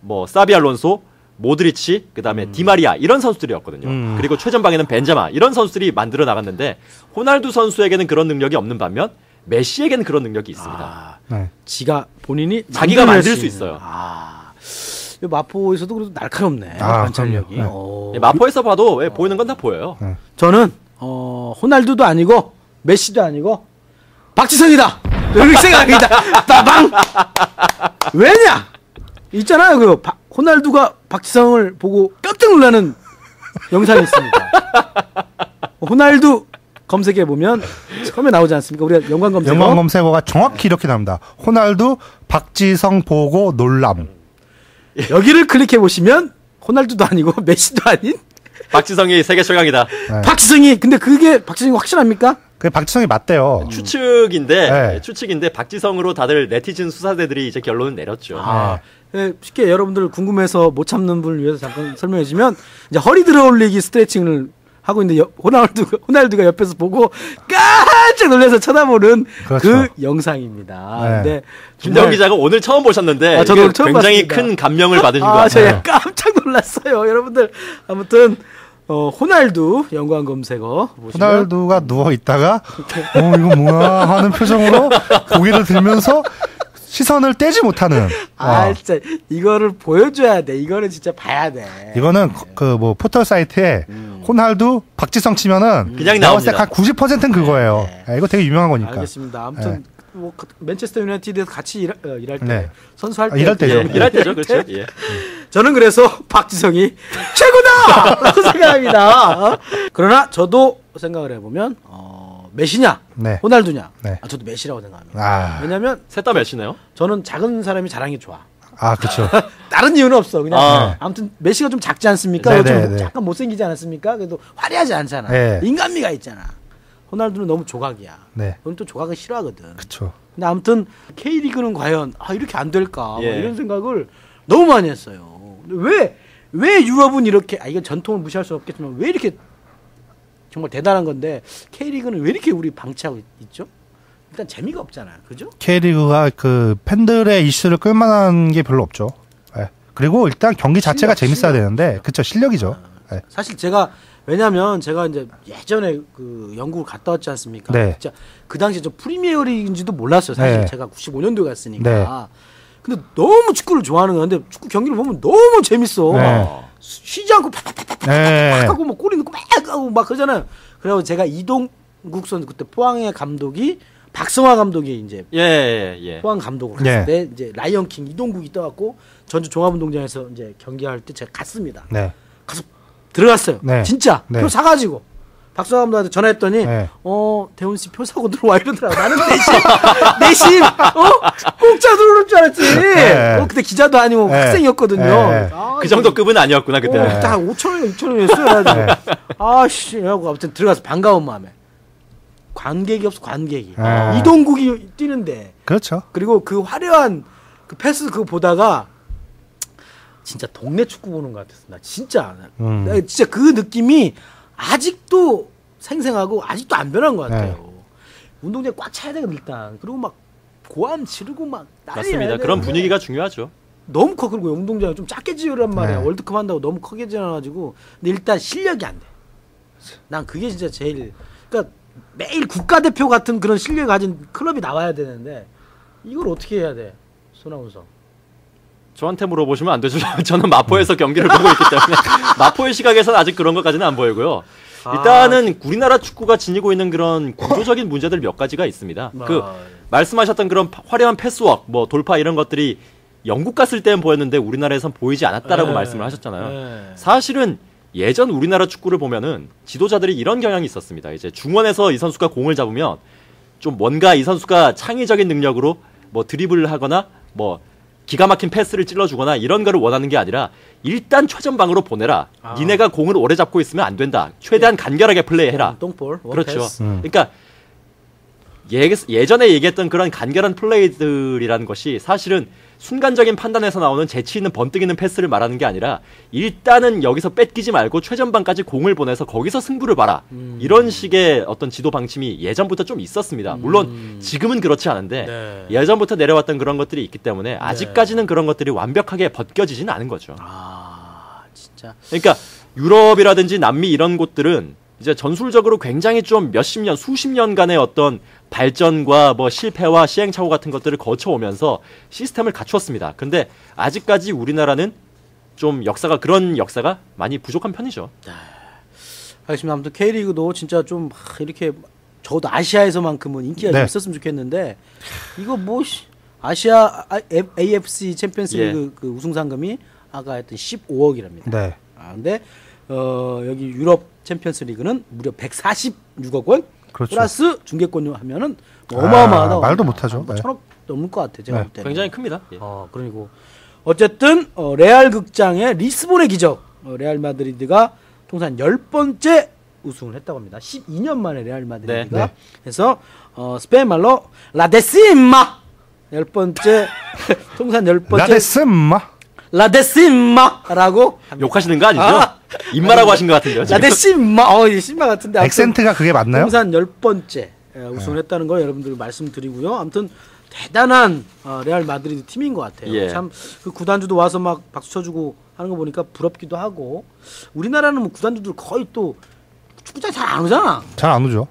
C: 뭐 사비 알론소, 모드리치, 그다음에 디마리아 이런 선수들이었거든요.
B: 음.
C: 그리고 최전방에는 벤자마 이런 선수들이 만들어 나갔는데 호날두 선수에게는 그런 능력이 없는 반면 메시에게는 그런 능력이 있습니다.
A: 아,
B: 네.
A: 지가 본인이
C: 자기가
A: 만들
C: 수. 있어요.
A: 아, 이 마포에서도 그래도 날카롭네.
B: 아,
A: 관찰력이.
B: 네.
A: 어.
C: 예, 마포에서 봐도 왜 보이는 건 다 보여요.
A: 저는 어, 호날두도 아니고 메시도 아니고 박지성이다. 이렇게 생각합니다. 빠방. 왜냐? 있잖아요. 그 바- 호날두가 박지성을 보고 깜짝 놀라는 영상이 있습니다. 호날두 검색해 보면 처음에 나오지 않습니까? 우리가 연관 검색어.
B: 영광 검색어가 정확히 이렇게 나옵니다. 호날두, 박지성 보고 놀람.
A: 여기를 클릭해 보시면 호날두도 아니고 메시도 아닌
C: 박지성이 세계 최강이다.
B: 네.
A: 박지성이 근데 그게 박지성이 확실합니까?
B: 그 박지성이 맞대요.
C: 추측인데
B: 네.
C: 추측인데 박지성으로 다들 네티즌 수사대들이 이제 결론을 내렸죠.
A: 아, 예, 쉽게 여러분들 궁금해서 못 참는 분을 위해서 잠깐 설명해 주면 이제 허리 들어 올리기 스트레칭을 하고 있는데 여- 호날두가 호날두가 옆에서 보고 깜짝 놀라서 쳐다보는 그
B: 그렇죠.
A: 영상입니다.
B: 네.
A: 근데
C: 김정
A: 정말-
C: 기자가 오늘 처음 보셨는데
A: 아, 저도 처음
C: 굉장히
A: 봤습니다.
C: 큰 감명을 받으신 것
A: 아, 저
C: 같아요.
A: 깜짝 놀랐어요, 여러분들. 아무튼 어, 호날두 연관 검색어 보시면
B: 호날두가 누워 있다가 어 이거 뭐야 하는 표정으로 고개를 들면서 시선을 떼지 못하는.
A: 아
B: 어.
A: 진짜 이거를 보여줘야 돼. 이거는 진짜 봐야 돼.
B: 이거는 그뭐 포털 사이트에
A: 음.
B: 호날두 박지성 치면은
C: 그냥
B: 내가 봤을
C: 나옵니다.
B: 때한 90%는 그거예요. 예, 이거 되게 유명한 거니까.
A: 알겠습니다. 아무튼 뭐 그- 맨체스터 유나이티드에서 같이 일하, 어, 일할 때
B: 네.
A: 선수할
B: 아,
A: 때
B: 일할 때죠.
C: 예, 일할 때죠, 그렇죠. 예.
A: 저는 그래서 박지성이 최고다라고 생각합니다. 어? 그러나 저도 생각을 해보면 어, 메시냐,
B: 네.
A: 호날두냐,
B: 네.
A: 아, 저도 메시라고 생각합니다.
B: 아,
A: 왜냐면
C: 셋다 몇이네요?
A: 저는 작은 사람이 자랑이 좋아.
B: 아, 그렇죠.
A: 다른 이유는 없어. 그냥
C: 아.
A: 아무튼 메시가 좀 작지 않습니까?
B: 네,
A: 좀
B: 네, 네.
A: 약간 못생기지 않았습니까? 그래도 화려하지 않잖아.
B: 네.
A: 인간미가 있잖아. 호날두는 너무 조각이야.
B: 네.
A: 저는 또 조각을 싫어하거든.
B: 그렇죠.
A: 근데 아무튼 K리그는 과연 아 이렇게 안 될까 뭐
C: 예.
A: 이런 생각을 너무 많이 했어요. 왜 왜 유럽은 이렇게 아 이건 전통을 무시할 수 없겠지만 왜 이렇게 정말 대단한 건데 K리그는 왜 이렇게 우리 방치하고 있- 있죠? 일단 재미가 없잖아요. 그죠?
B: K리그가 그 팬들의 이슈를 끌만한 게 별로 없죠. 예. 그리고 일단 경기 자체가
A: 실력,
B: 재밌어야
A: 실력.
B: 되는데, 그쵸 실력이죠. 예.
A: 사실 제가 왜냐면 제가 이제 예전에 그 영국을 갔다 왔지 않습니까?
B: 네.
A: 진짜 그 당시에 저 프리미어리그인지도 몰랐어요. 사실
B: 네.
A: 제가 95년도에 갔으니까.
B: 네.
A: 근데 너무 축구를 좋아하는 건데 축구 경기를 보면 너무 재밌어.
B: 네.
A: 쉬지 않고 팍팍팍팍
B: 네.
A: 하고 막 골이 넣고 막 하고 막 그러잖아요. 그래서 제가 이동국 선수 그때 포항의 감독이 박성화 감독이 이제
C: 예, 예, 예.
A: 포항 감독을
B: 네.
A: 갔을 때 이제 라이언킹 이동국이 떠갖고 전주 종합운동장에서 이제 경기할 때 제가 갔습니다.
B: 네.
A: 가서 들어갔어요.
B: 네.
A: 진짜
B: 네.
A: 표 사가지고 박성화 감독한테 전화했더니
B: 네.
A: 어 대훈 씨 표 사고 들어와 이러더라고. 나는 내심 내심 어 공짜 들어올 줄 알았지.
B: 네.
A: 어 그때 기자도 아니고
B: 네.
A: 학생이었거든요.
B: 네.
A: 아,
C: 그 정도 급은 아니었구나, 그때.
A: 어,
C: 는
B: 네.
A: 그때 한 5천 원인가 6천 원이었어요.
B: 네.
A: 아씨 하고 아무튼 들어가서 반가운 마음에 관객이 없어 관객이
B: 아.
A: 이동국이 뛰는데
B: 그렇죠.
A: 그리고 그 화려한 그 패스 그거 보다가 진짜 동네 축구 보는 것 같았어. 나 진짜
B: 음.
A: 나 진짜 그 느낌이 아직도 생생하고 아직도 안 변한 것 같아요.
B: 네.
A: 운동장 꽉 차야 되거든 일단. 그리고 막 고함 지르고 막 난리
C: 맞습니다. 그런 분위기가 중요하죠.
A: 너무 커 그리고 운동장이 좀 작게 지으란 말이야
B: 네.
A: 월드컵 한다고 너무 크게 지어가지고 근데 일단 실력이 안 돼. 난 그게 진짜 제일 그러니까 매일 국가대표 같은 그런 실력을 가진 클럽이 나와야 되는데 이걸 어떻게 해야 돼 손아운서
C: 저한테 물어보시면 안 되죠. 저는 마포에서 경기를 보고 있기 때문에 마포의 시각에서는 아직 그런 것까지는 안 보이고요. 일단은 우리나라 축구가 지니고 있는 그런 구조적인 문제들 몇 가지가 있습니다. 그
A: 아,
C: 말씀하셨던 그런 파- 화려한 패스워크, 뭐 돌파 이런 것들이 영국 갔을 때는 보였는데 우리나라에선 보이지 않았다라고
A: 네.
C: 말씀을 하셨잖아요.
A: 네.
C: 사실은 예전 우리나라 축구를 보면은 지도자들이 이런 경향이 있었습니다. 이제 중원에서 이 선수가 공을 잡으면 좀 뭔가 이 선수가 창의적인 능력으로 뭐 드리블을 하거나 뭐 기가 막힌 패스를 찔러주거나 이런 거를 원하는 게 아니라 일단 최전방으로 보내라.
A: 아.
C: 니네가 공을 오래 잡고 있으면 안 된다. 최대한 간결하게 플레이해라.
A: 똥볼
C: 그렇죠.
B: 음.
C: 그러니까 예, 예전에 얘기했던 그런 간결한 플레이들이라는 것이 사실은 순간적인 판단에서 나오는 재치 있는 번뜩 있는 패스를 말하는 게 아니라 일단은 여기서 뺏기지 말고 최전방까지 공을 보내서 거기서 승부를 봐라.
A: 음.
C: 이런 식의 어떤 지도 방침이 예전부터 좀 있었습니다. 물론
A: 음.
C: 지금은 그렇지 않은데
A: 네.
C: 예전부터 내려왔던 그런 것들이 있기 때문에 아직까지는 그런 것들이 완벽하게 벗겨지지는 않은 거죠.
A: 아 진짜
C: 그러니까 유럽이라든지 남미 이런 곳들은 이제 전술적으로 굉장히 좀 몇십 년, 수십 년간의 어떤 발전과 뭐 실패와 시행착오 같은 것들을 거쳐오면서 시스템을 갖추었습니다. 근데 아직까지 우리나라는 좀 역사가 그런 역사가 많이 부족한 편이죠.
A: 알겠습니다. 아무튼 K리그도 진짜 좀 하, 이렇게 적어도 아시아에서만큼은 인기가 좀
B: 네.
A: 있었으면 좋겠는데 이거 뭐 씨, 아시아 아, AFC 챔피언스리그 그 우승 상금이 아까 했던 15억이랍니다.
B: 네.
A: 아, 근데 어, 여기 유럽 챔피언스리그는 무려 146억 원
B: 그렇죠.
A: 플러스 중계권료 하면은 뭐 어마어마하다.
B: 아, 말도 못하죠.
A: 뭐
B: 네.
A: 천억 넘을 것 같아. 제가
B: 네.
A: 볼 때는.
C: 굉장히 큽니다. 예.
A: 어, 그리고 어쨌든 어, 레알 극장의 리스본의 기적 어, 레알 마드리드가 통산 열 번째 우승을 했다고 합니다. 12년 만에 레알 마드리드가
B: 네. 네.
A: 해서 어, 스페인 말로 La Décima 열 번째 통산 열 번째
B: La Décima. La
A: Décima라고 합니다.
C: 욕하시는 거 아니죠?
A: 아.
C: 임마라고 하신 것 같은데요. 지금.
A: La Décima 어, 이 신마 같은데
B: 액센트가 그게 맞나요?
A: 통산 열 번째 예, 우승을 했다는 걸 여러분들 말씀드리고요. 아무튼 대단한 어, 레알 마드리드 팀인 것 같아요.
C: 예.
A: 참그 구단주도 와서 막 박수 쳐주고 하는 거 보니까 부럽기도 하고 우리나라는 뭐 구단주들 거의 또 축구장 잘 안 오잖아.
B: 잘 안 오죠.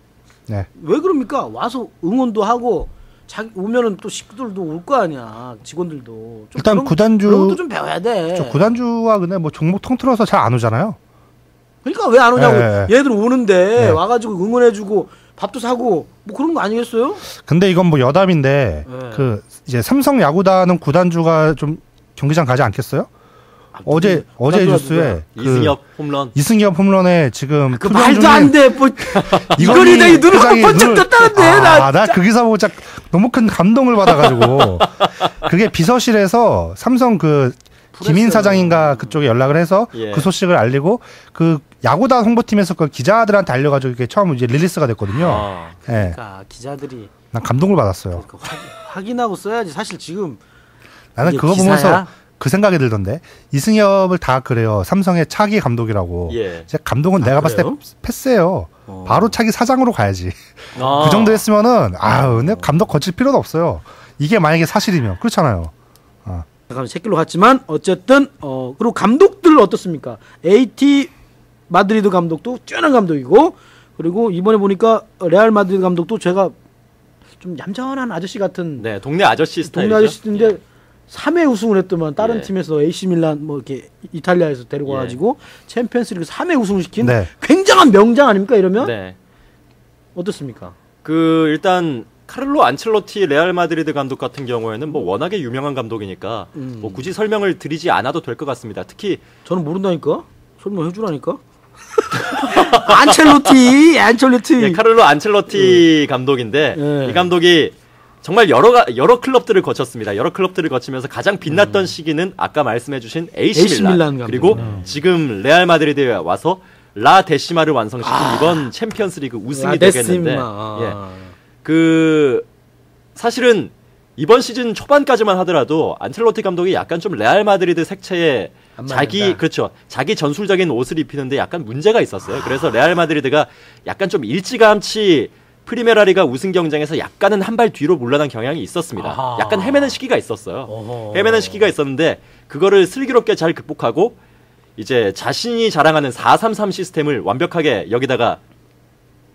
B: 네.
A: 왜 그럽니까? 와서 응원도 하고 자기 오면은 또 식구들도 올 거 아니야 직원들도 좀
B: 일단
A: 그런-
B: 구단주-
A: 그런 것도 좀 배워야 돼.
B: 저 구단주와 근데 뭐 종목 통틀어서 잘 안 오잖아요.
A: 그러니까 왜 안 오냐고
B: 예, 예.
A: 얘들 오는데
B: 네.
A: 와가지고 응원해주고 밥도 사고 뭐 그런 거 아니겠어요?
B: 근데 이건 뭐 여담인데
A: 네.
B: 그 이제 삼성 야구단은 구단주가 좀 경기장 가지 않겠어요? 어제 어제 뉴스에 그
C: 이승엽 홈런.
B: 이승엽 홈런에 지금
A: 그 말도
B: 중에
A: 안 돼. 뭐 이거리 내 눈을 번쩍 떴다는데 나.
B: 아, 나그 기사 보고 진짜 너무 큰 감동을 받아가지고 그게 비서실에서 삼성 그 김인 사장인가 그쪽에 연락을 해서
C: 예.
B: 그 소식을 알리고 그 야구단 홍보팀에서 그 기자들한테 알려가지고 이게 처음 이제 릴리스가 됐거든요.
C: 아,
B: 예,
A: 그러니까 기자들이
B: 난 감동을 받았어요.
A: 그 확, 확인하고 써야지. 사실 지금
B: 나는 그거
A: 기사야?
B: 보면서 그 생각이 들던데 이승엽을 다 그래요. 삼성의 차기 감독이라고.
C: 예.
B: 제 감독은 내가 봤을 때
A: 그래요?
B: 패스예요.
A: 어.
B: 바로 차기 사장으로 가야지.
C: 아.
B: 그 정도 했으면은 아, 근데 감독 거칠 필요도 없어요. 이게 만약에 사실이면 그렇잖아요.
A: 잠깐 새끼로 갔지만 어쨌든 어 그리고 감독들 어떻습니까? AT 마드리드 감독도 뛰어난 감독이고 그리고 이번에 보니까 레알 마드리드 감독도 제가 좀 얌전한 아저씨 같은
C: 네, 동네 아저씨 스타일이죠.
A: 동네 아저씨인데 3회 우승을 했더만 다른
C: 예.
A: 팀에서 AC 밀란 뭐 이렇게 이탈리아에서 데리고
C: 예.
A: 와가지고 챔피언스리그 3회 우승을 시킨
B: 네.
A: 굉장한 명장 아닙니까 이러면
C: 네.
A: 어떻습니까?
C: 그 일단 카를로 안첼로티 레알 마드리드 감독 같은 경우에는 뭐 워낙에 유명한 감독이니까
A: 음.
C: 뭐 굳이 설명을 드리지 않아도 될 것 같습니다. 특히
A: 저는 모른다니까 설명해 주라니까 안첼로티 안첼로티
C: 예, 카를로 안첼로티 감독인데
A: 예.
C: 이 감독이 정말 여러 가- 여러 클럽들을 거쳤습니다. 여러 클럽들을 거치면서 가장 빛났던 시기는 아까 말씀해주신 AC,
A: AC
C: 밀란. 그리고
A: 음.
C: 지금 레알 마드리드에 와서 La Décima를 완성시킨 이번 챔피언스리그 우승이
A: 아,
C: 되겠는데
A: Décima.
C: 예. 그 사실은 이번 시즌 초반까지만 하더라도 안첼로티 감독이 약간 좀 레알 마드리드 색채에
A: 안
C: 자기
A: 맞는다.
C: 그렇죠 자기 전술적인 옷을 입히는데 약간 문제가 있었어요. 그래서 레알 마드리드가 약간 좀 일찌감치 프리메라리가 우승 경쟁에서 약간은 한 발 뒤로 물러난 경향이 있었습니다.
A: 아하.
C: 약간 헤매는 시기가 있었어요.
A: 어허.
C: 헤매는 시기가 있었는데 그거를 슬기롭게 잘 극복하고 이제 자신이 자랑하는 433 시스템을 완벽하게 여기다가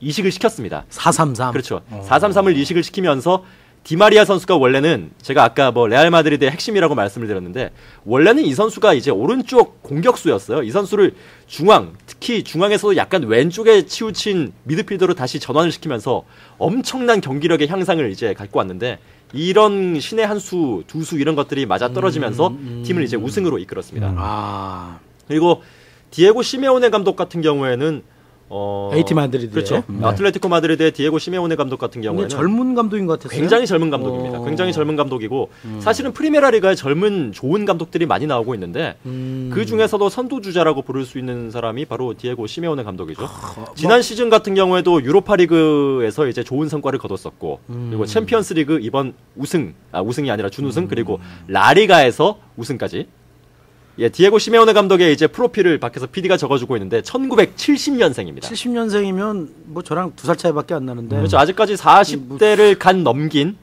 C: 이식을 시켰습니다.
A: 433
C: 그렇죠. 433을 이식을 시키면서 디마리아 선수가 원래는 제가 아까 뭐 레알 마드리드의 핵심이라고 말씀을 드렸는데 원래는 이 선수가 이제 오른쪽 공격수였어요. 이 선수를 중앙, 특히 중앙에서도 약간 왼쪽에 치우친 미드필더로 다시 전환을 시키면서 엄청난 경기력의 향상을 이제 갖고 왔는데 이런 신의 한 수, 두 수 이런 것들이 맞아 떨어지면서 팀을 이제 우승으로 이끌었습니다.
A: 아
C: 그리고 디에고 시메오네 감독 같은 경우에는 어
A: AT 마드리드의.
C: 그렇죠.
A: 네.
C: 아틀레티코 마드리드의 디에고 시메오네 감독 같은 경우에는
A: 젊은 감독인 것 같았어요.
C: 굉장히 젊은 감독입니다.
A: 어.
C: 굉장히 젊은 감독이고 사실은 프리메라 리가에 젊은 좋은 감독들이 많이 나오고 있는데
A: 음.
C: 그 중에서도 선두 주자라고 부를 수 있는 사람이 바로 디에고 시메오네 감독이죠.
A: 뭐
C: 지난 시즌 같은 경우에도 유로파 리그에서 이제 좋은 성과를 거뒀었고
A: 음.
C: 그리고 챔피언스 리그 이번 우승 아 우승이 아니라
A: 음.
C: 준우승 그리고 라리가에서 우승까지 예, 디에고 시메오네 감독의 이제 프로필을 밖에서 PD가 적어주고 있는데 1970년생입니다.
A: 70년생이면 뭐 저랑 두 살 차이밖에 안 나는데
C: 그렇죠. 아직까지 40대를 간 넘긴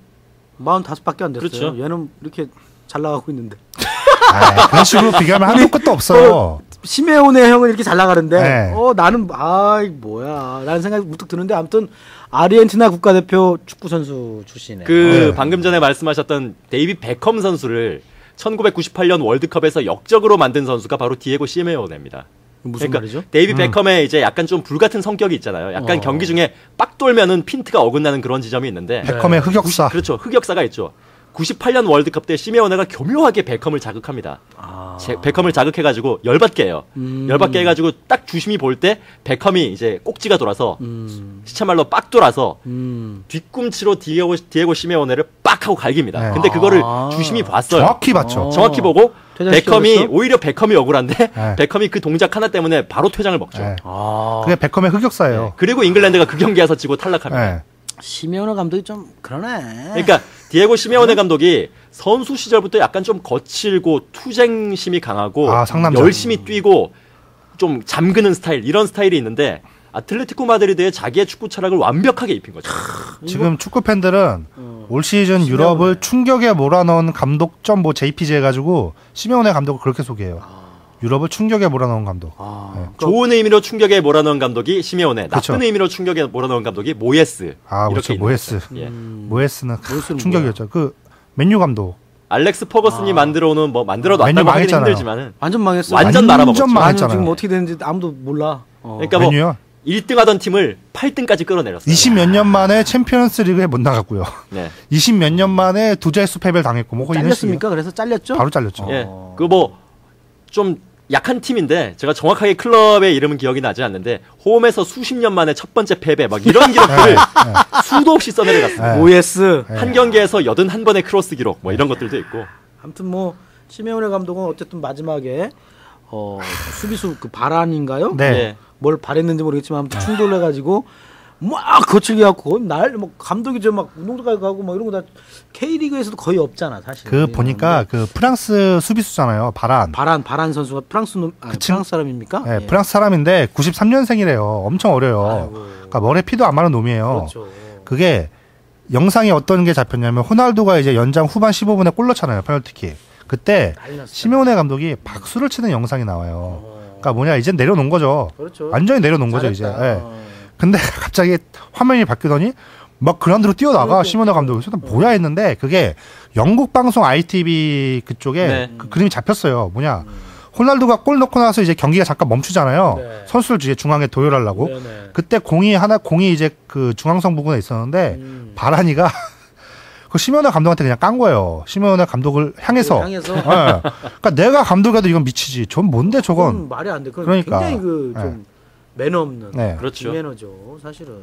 A: 45밖에 안 됐어요.
C: 그렇죠.
A: 얘는 이렇게 잘 나가고 있는데
B: 아, 그런 식으로 비교하면 한도 끝도 없어요.
A: 시메온의 형은 이렇게 잘 나가는데
B: 네.
A: 어 나는 아이 뭐야 라는 생각이 문득 드는데 아무튼 아르헨티나 국가대표 축구 선수 출신이에요.
C: 그
B: 네.
C: 방금 전에 말씀하셨던 데이비드 베컴 선수를 1998년 월드컵에서 역적으로 만든 선수가 바로 디에고 시메오네입니다.
A: 무슨
C: 그러니까
A: 말이죠?
C: 데이비드 베컴의 이제 약간 좀 불같은 성격이 있잖아요. 약간
A: 어.
C: 경기 중에 빡 돌면은 핀트가 어긋나는 그런 지점이 있는데
B: 베컴의 흑역사.
C: 그렇죠. 흑역사가 있죠. 98년 월드컵 때 시메오네가 교묘하게 베컴을 자극합니다.
A: 아.
C: 제- 베컴을 자극해가지고 열받게 해요.
A: 음.
C: 열받게 해가지고 딱 주심이 볼 때 베컴이 이제 꼭지가 돌아서
A: 음.
C: 시쳇말로 빡 돌아서
A: 음.
C: 뒤꿈치로 디에고, 디에고 시메오네를 빡 하고 갈깁니다.
B: 네.
C: 근데 그거를
A: 아.
C: 주심이 봤어요.
B: 정확히 맞죠.
A: 어.
C: 정확히 보고? 베컴이 오히려 베컴이 억울한데
B: 네.
C: 베컴이 그 동작 하나 때문에 바로 퇴장을 먹죠.
B: 네.
A: 아.
B: 그게 베컴의 흑역사예요.
C: 그리고 잉글랜드가 그 경기에서 지고 탈락합니다.
B: 네.
A: 시메오네 감독이 좀 그러네.
C: 그러니까 디에고 시메오네 감독이 선수 시절부터 약간 좀 거칠고 투쟁심이 강하고
B: 아.
C: 열심히 뛰고 좀 잠그는 스타일 이런 스타일이 있는데 아틀레티코 마드리드의 자기의 축구 철학을 완벽하게 입힌 거죠.
B: 지금 축구 팬들은
A: 어.
B: 올 시즌 유럽을 충격에 몰아넣은 감독 점 뭐 JPG 해가지고 시메온의 감독을 그렇게 소개해요. 유럽을 충격에 몰아넣은 감독.
A: 아,
B: 네.
C: 좋은 의미로 충격에 몰아넣은 감독이 시메오네,
B: 그쵸.
C: 나쁜 의미로 충격에 몰아넣은 감독이 모예스.
B: 아,
C: 이렇게
B: 그렇죠.
C: 거죠. 예.
A: 음,
B: 모예스는 충격이었죠. 그 맨유 감독.
C: 알렉스 퍼거슨이
A: 아.
C: 만들어오는 뭐 만들어 놨다고
B: 망했잖아요.
C: 힘들지만은
A: 완전 망했어.
C: 완전 말아먹었죠.
B: 완전 망했잖아요.
A: 지금 어떻게 되는지 아무도 몰라. 어.
C: 그러니까 뭐
B: 맨유요.
C: 1등 하던 팀을 8등까지 끌어내렸어요.
B: 20 몇 년 만에 챔피언스 리그에 못 나갔고요.
C: 네.
B: 20 몇 년 만에 두 자릿수 패배를 당했고 뭐 식이에요.
A: 잘렸습니까? 그래서 잘렸죠?
B: 바로 잘렸죠.
A: 어.
C: 예. 그뭐 좀 약한 팀인데 제가 정확하게 클럽의 이름은 기억이 나지 않는데 홈에서 수십 년 만에 첫 번째 패배 막 이런 기록들을 수도 없이 써내려갔어요.
B: 네.
A: 모예스.
C: 한 경기에서 81번의 크로스 기록 뭐 이런 것들도 있고.
A: 아무튼 뭐 시메오네 감독은 어쨌든 마지막에 어 수비수 그 바란인가요?
B: 네.
C: 네.
A: 뭘 바랬는지 모르겠지만 아무튼 충돌해가지고 막 거칠게 갖고 날 뭐 감독이 저 막 운동장까지 가고 막 이런 거 다 K리그에서도 거의 없잖아 사실.
B: 그 보니까 그 프랑스 수비수잖아요. 바란.
A: 바란 바란 선수가 프랑스 놈 아니,
B: 친-
A: 프랑스 사람입니까?
B: 예,
A: 예.
B: 프랑스 사람인데 93년생이래요. 엄청 어려요.
A: 아이고.
B: 그러니까 머리에 피도 안 마른 놈이에요.
A: 그렇죠.
B: 그게 영상에 어떤 게 잡혔냐면 호날두가 이제 연장 후반 15분에 골 넣잖아요. 페널티킥. 그때. 시메오네 감독이 박수를 치는 영상이 나와요.
A: 어.
B: 그러니까 뭐냐 이제 내려놓은 거죠.
A: 그렇죠.
B: 완전히 내려놓은 거죠 이제.
A: 잘했다.
B: 예.
A: 어.
B: 근데 갑자기 화면이 바뀌더니 막 그라운드로 뛰어나가. 시모네 감독이 그래서 뭐야 했는데 그게 영국 방송 ITV 그쪽에
C: 네.
B: 그 그림이 잡혔어요. 뭐냐 호날두가 골 넣고 나서 이제 경기가 잠깐 멈추잖아요.
A: 네.
B: 선수를 이제 중앙에 도열하려고.
A: 네네.
B: 그때 공이 하나 공이 이제 그 중앙성 부분에 있었는데
A: 음.
B: 바란이가 그 시모네 감독한테 그냥 깐 거예요. 시모네 감독을 향해서.
A: 향해서
B: 예. 그러니까 내가 감독해도 이건 미치지. 전 뭔데 저건.
A: 말이 안 돼.
B: 그러니까.
A: 굉장히 그좀 매너 없는
B: 네.
C: 그렇죠.
A: 매너죠, 사실은.